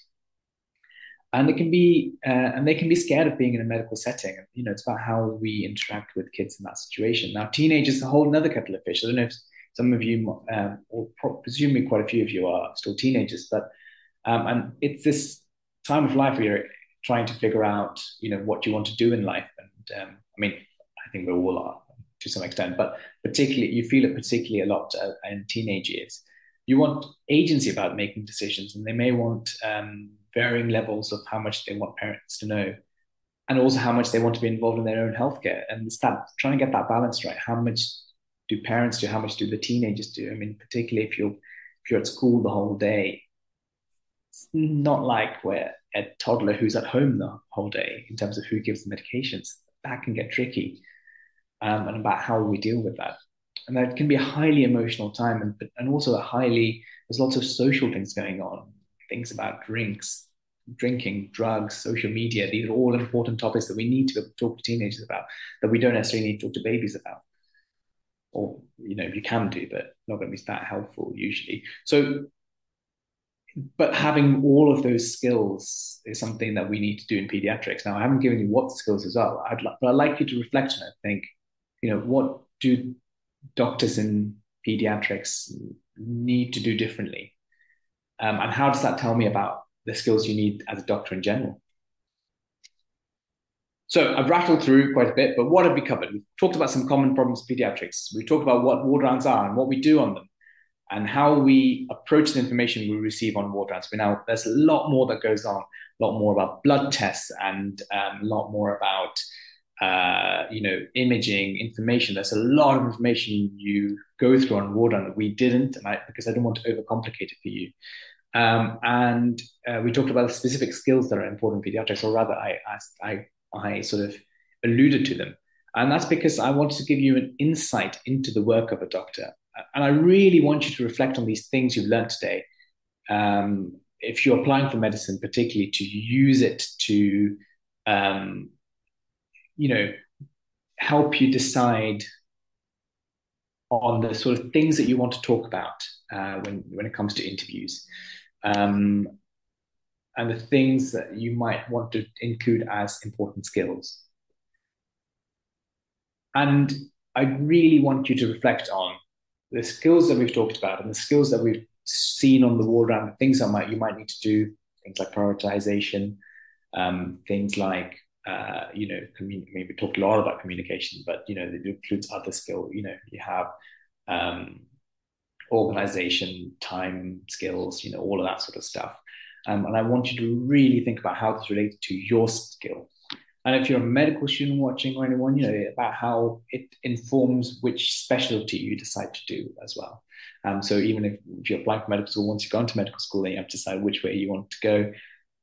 And it can be, uh, and they can be scared of being in a medical setting. You know, it's about how we interact with kids in that situation. Now, teenagers a whole another kettle of fish. I don't know if some of you, um, or presumably quite a few of you, are still teenagers, but um, and it's this time of life where you're trying to figure out, you know, what you want to do in life. And um, I mean, I think we all are to some extent, but particularly you feel it particularly a lot uh, in teenage years. You want agency about making decisions, and they may want um, varying levels of how much they want parents to know, and also how much they want to be involved in their own healthcare. And it's that trying to get that balance right. How much do parents do? How much do the teenagers do? I mean, particularly if you're if you're at school the whole day, it's not like we're a toddler who's at home the whole day in terms of who gives the medications. That can get tricky um, and about how we deal with that. And that can be a highly emotional time and, and also a highly, there's lots of social things going on, things about drinks, drinking, drugs, social media. These are all important topics that we need to talk to teenagers about that we don't necessarily need to talk to babies about. Or, you know, you can do, but not going to be that helpful usually. So but having all of those skills is something that we need to do in pediatrics. Now, I haven't given you what the skills as well. I'd but I'd like you to reflect on it. Think, you know, what do doctors in pediatrics need to do differently, um, and how does that tell me about the skills you need as a doctor in general? So I've rattled through quite a bit, but what have we covered? We've talked about some common problems in pediatrics. We've talked about what ward rounds are and what we do on them and how we approach the information we receive on ward rounds. We now there's a lot more that goes on, a lot more about blood tests and um, a lot more about uh, you know imaging information. There's a lot of information you go through on ward round that we didn't, and I, because I don't want to overcomplicate it for you. Um, and uh, we talked about the specific skills that are important in pediatrics, or rather, I, I, I sort of alluded to them. And that's because I wanted to give you an insight into the work of a doctor and I really want you to reflect on these things you've learned today. Um, if you're applying for medicine, particularly to use it to, um, you know, help you decide on the sort of things that you want to talk about uh, when when it comes to interviews, um, and the things that you might want to include as important skills. And I really want you to reflect on the skills that we've talked about and the skills that we've seen on the wall around the things that might you might need to do things like prioritization um, things like uh, you know commun- I mean, we talked a lot about communication but you know it includes other skills you know you have um, organization time skills you know all of that sort of stuff um, and I want you to really think about how this relates to your skill and if you're a medical student watching or anyone, you know, about how it informs which specialty you decide to do as well. Um, so even if, if you're applying for medical school, once you've gone to medical school, then you have to decide which way you want to go.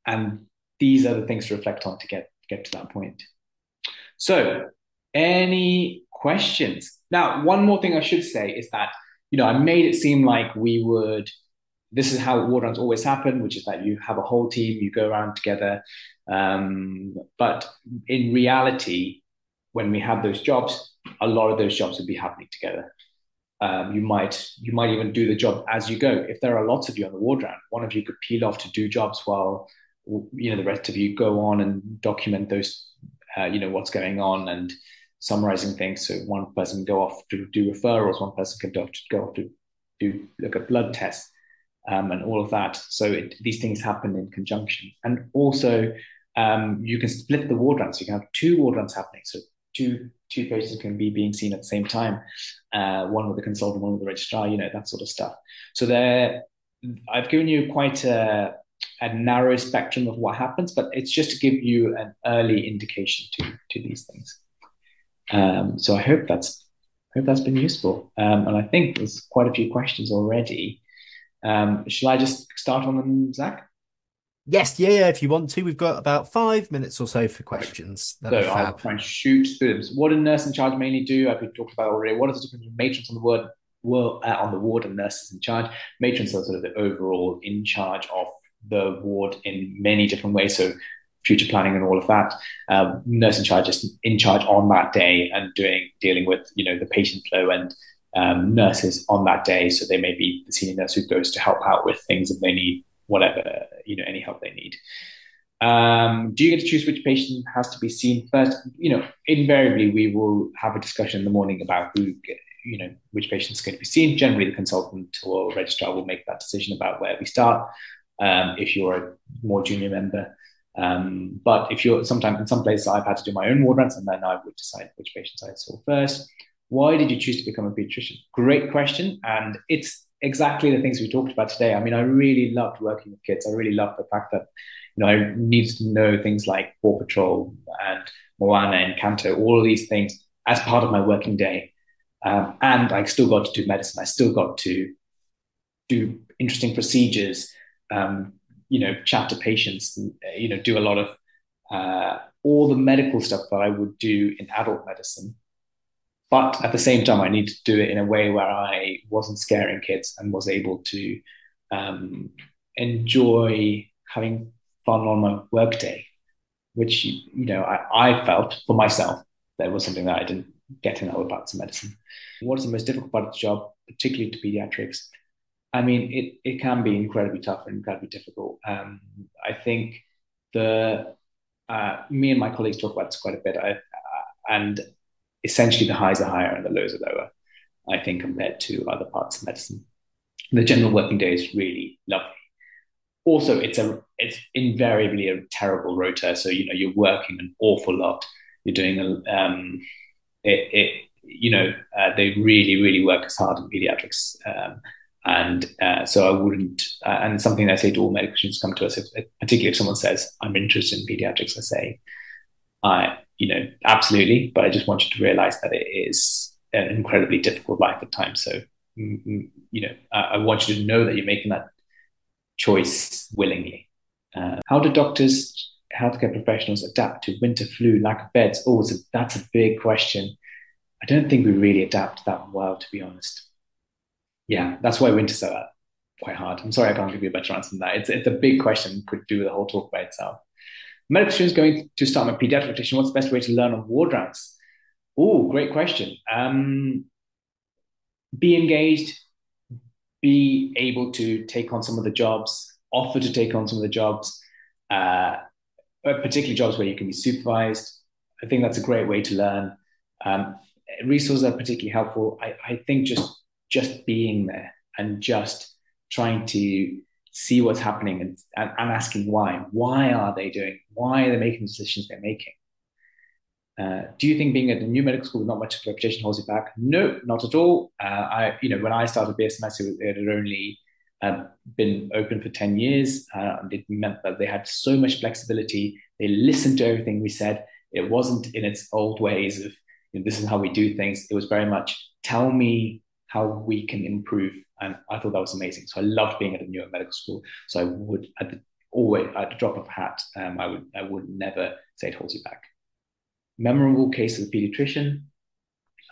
And these are the things to reflect on to get, get to that point. So any questions? Now, one more thing I should say is that, you know, I made it seem like we would this is how ward rounds always happen, which is that you have a whole team, you go around together, um, but in reality, when we have those jobs, a lot of those jobs would be happening together. Um, you might you might even do the job as you go. If there are lots of you on the ward round, one of you could peel off to do jobs while you know the rest of you go on and document those uh, you know what's going on and summarizing things. So one person go off to do referrals, one person can go off to do look at blood tests um, and all of that. So it, these things happen in conjunction. And also, um, you can split the ward runs. You can have two ward runs happening. So two two patients can be being seen at the same time, uh, one with the consultant, one with the registrar. You know that sort of stuff. So there, I've given you quite a, a narrow spectrum of what happens, but it's just to give you an early indication to to these things. Um, so I hope that's I hope that's been useful. Um, and I think there's quite a few questions already. Um, shall I just start on them, Zach? Yes, yeah, yeah, if you want to. We've got about five minutes or so for questions. so I'll try and shoot through them. So what do nurse in charge mainly do? I've been talking about already. What is the difference between matrons on the ward, well, uh, on the ward and nurses in charge? Matrons are sort of the overall in charge of the ward in many different ways. So future planning and all of that. Um, nurse in charge is in charge on that day and doing dealing with you know the patient flow and um, nurses on that day. So they may be the senior nurse who goes to help out with things if they need whatever, you know, any help they need. Um, do you get to choose which patient has to be seen first? You know, invariably we will have a discussion in the morning about who, you know, which patient is going to be seen. Generally, the consultant or registrar will make that decision about where we start. Um, if you're a more junior member, um, but if you're sometimes in some places I've had to do my own ward runs and then I would decide which patients I saw first. Why did you choose to become a pediatrician? Great question. And it's exactly the things we talked about today. I mean, I really loved working with kids. I really loved the fact that, you know, I needed to know things like Paw Patrol and Moana and Encanto, all these things as part of my working day. Um, and I still got to do medicine. I still got to do interesting procedures, um, you know, chat to patients, you know, do a lot of uh, all the medical stuff that I would do in adult medicine but at the same time, I need to do it in a way where I wasn't scaring kids and was able to um, enjoy having fun on my workday, which you know I, I felt for myself that was something that I didn't get in other parts of medicine. What is the most difficult part of the job, particularly to pediatrics? I mean, it it can be incredibly tough and incredibly difficult. Um, I think the uh, me and my colleagues talk about this quite a bit, I, uh, and essentially the highs are higher and the lows are lower. I think compared to other parts of medicine, the general working day is really lovely. Also, it's a it's invariably a terrible rota. So you know you're working an awful lot. You're doing a um, it, it you know uh, they really really work as hard in pediatrics. Um, and uh, so I wouldn't, uh, and something I say to all medical students come to us, if, particularly if someone says, I'm interested in pediatrics, I say, I, you know, absolutely, but I just want you to realize that it is an incredibly difficult life at times. So, mm, mm, you know, I, I want you to know that you're making that choice willingly. Uh, how do doctors, healthcare professionals adapt to winter flu, lack of beds? Oh, a, that's a big question. I don't think we really adapt that well, to be honest yeah, that's why winter's are quite hard. I'm sorry I can't give you a better answer than that. It's it's a big question. Could do the whole talk by itself. Medical students going to start my pediatric rotation. What's the best way to learn on ward rounds? Oh, great question. Um, be engaged. Be able to take on some of the jobs. Offer to take on some of the jobs, uh, particularly jobs where you can be supervised. I think that's a great way to learn. Um, resources are particularly helpful. I, I think just just being there and just trying to see what's happening and, and, and asking why. Why are they doing? Why are they making the decisions they're making? Uh, do you think being at a new medical school with not much reputation holds you back? No, not at all. Uh, I, you know, when I started BSMS, it had only uh, been open for 10 years. Uh, it meant that they had so much flexibility. They listened to everything we said. It wasn't in its old ways of, you know, this is how we do things. It was very much, tell me how we can improve. And I thought that was amazing. So I loved being at a Newark medical school. So I would at the always at the drop of a hat, um, I would I would never say it holds you back. Memorable case of a pediatrician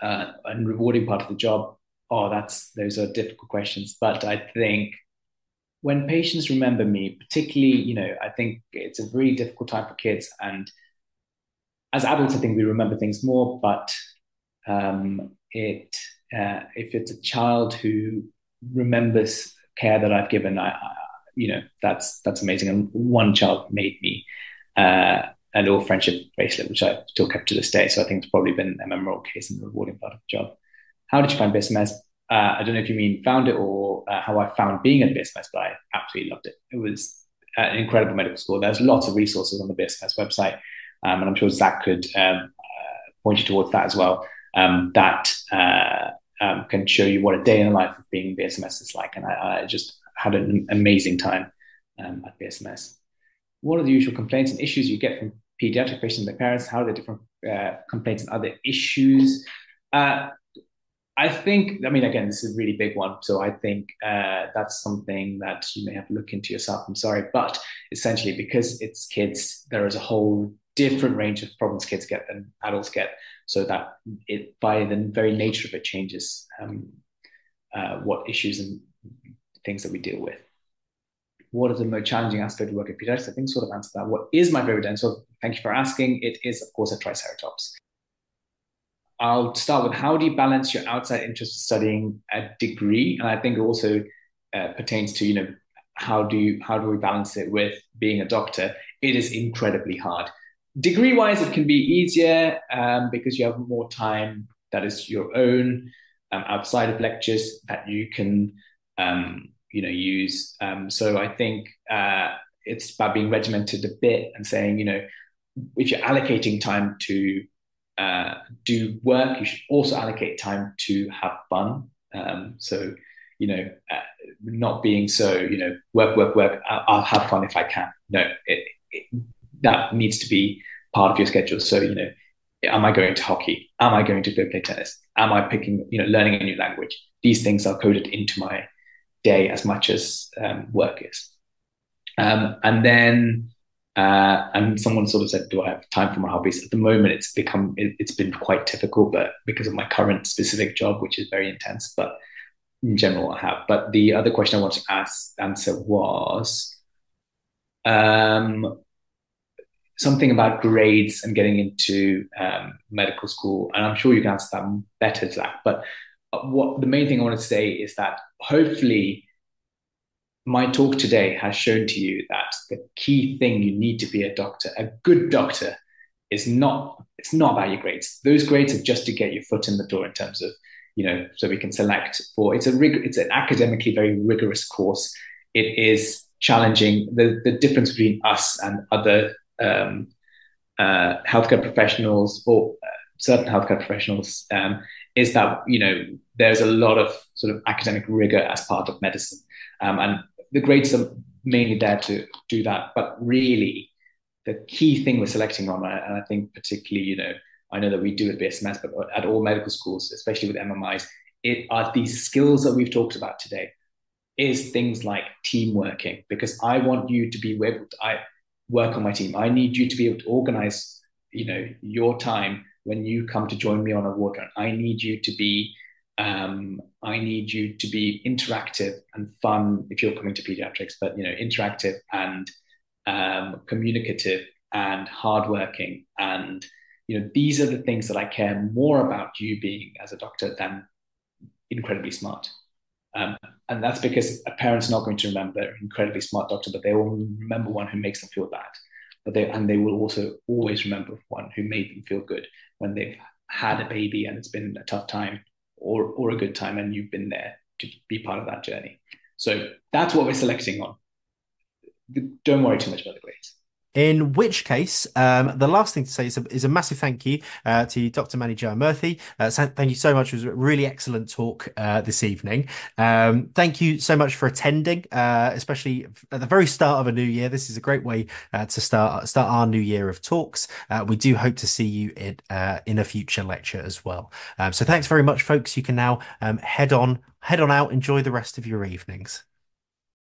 uh, and rewarding part of the job. Oh, that's those are difficult questions. But I think when patients remember me, particularly, you know, I think it's a very difficult time for kids. And as adults, I think we remember things more, but um, it uh, if it's a child who remembers care that I've given, I, I, you know, that's that's amazing. And one child made me uh, a little friendship bracelet, which I've still kept to this day. So I think it's probably been a memorable case and rewarding part of the job. How did you find BSMS? Uh, I don't know if you mean found it or uh, how I found being at BSMS, but I absolutely loved it. It was an incredible medical school. There's lots of resources on the BSMS website, um, and I'm sure Zach could um, uh, point you towards that as well. Um, that uh, um, can show you what a day in the life of being BSMS is like. And I, I just had an amazing time um, at BSMS. What are the usual complaints and issues you get from pediatric patients and their parents? How are the different uh, complaints and other issues? Uh, I think, I mean, again, this is a really big one. So I think uh, that's something that you may have to look into yourself. I'm sorry. But essentially, because it's kids, there is a whole different range of problems kids get than adults get so that it by the very nature of it changes um, uh, what issues and things that we deal with. What are the most challenging aspects of working pediatrics? I think sort of answer that. What is my favorite dinosaur? Thank you for asking. It is, of course, a Triceratops. I'll start with how do you balance your outside interest in studying a degree? And I think it also uh, pertains to, you know, how do you, how do we balance it with being a doctor? It is incredibly hard degree wise, it can be easier um, because you have more time that is your own um, outside of lectures that you can um, you know use. Um, so I think uh, it's about being regimented a bit and saying you know if you're allocating time to uh, do work, you should also allocate time to have fun. Um, so you know, uh, not being so you know work work work. I'll, I'll have fun if I can. No, it, it, that needs to be part of your schedule. So, you know, am I going to hockey? Am I going to go play tennis? Am I picking, you know, learning a new language? These things are coded into my day as much as um, work is. Um, and then, uh, and someone sort of said, "Do I have time for my hobbies?" At the moment, it's become it, has been quite difficult, but because of my current specific job, which is very intense, but in general, I have. But the other question I wanted to ask answer was, um, something about grades and getting into um, medical school, and I'm sure you can answer that better, Zach. But uh, what the main thing I want to say is that hopefully my talk today has shown to you that the key thing you need to be a doctor, a good doctor, is not it's not about your grades. Those grades are just to get your foot in the door in terms of you know, so we can select for it's a rig, it's an academically very rigorous course. It is challenging the the difference between us and other um, uh, healthcare professionals or uh, certain healthcare professionals um, is that you know there's a lot of sort of academic rigor as part of medicine, um, and the grades are mainly there to do that. But really, the key thing we're selecting on, and I think particularly, you know, I know that we do at BSMS, but at all medical schools, especially with MMIs, it are these skills that we've talked about today. Is things like team working because I want you to be able to I work on my team. I need you to be able to organize, you know, your time when you come to join me on a run. I need you to be um, I need you to be interactive and fun if you're coming to pediatrics, but you know, interactive and um, communicative and hardworking. And you know, these are the things that I care more about you being as a doctor than incredibly smart. Um, and that's because a parent's not going to remember an incredibly smart doctor, but they will remember one who makes them feel bad. But they and they will also always remember one who made them feel good when they've had a baby and it's been a tough time or or a good time and you've been there to be part of that journey. So that's what we're selecting on. Don't worry too much about the grades. In which case, um, the last thing to say is a, is a massive thank you uh, to Dr. Mani Jayamurthy. Uh, thank you so much. It was a really excellent talk uh, this evening. Um, thank you so much for attending, uh, especially at the very start of a new year. This is a great way uh, to start start our new year of talks. Uh, we do hope to see you in in a future lecture as well. Um, so thanks very much, folks. You can now um, head on head on out. Enjoy the rest of your evenings.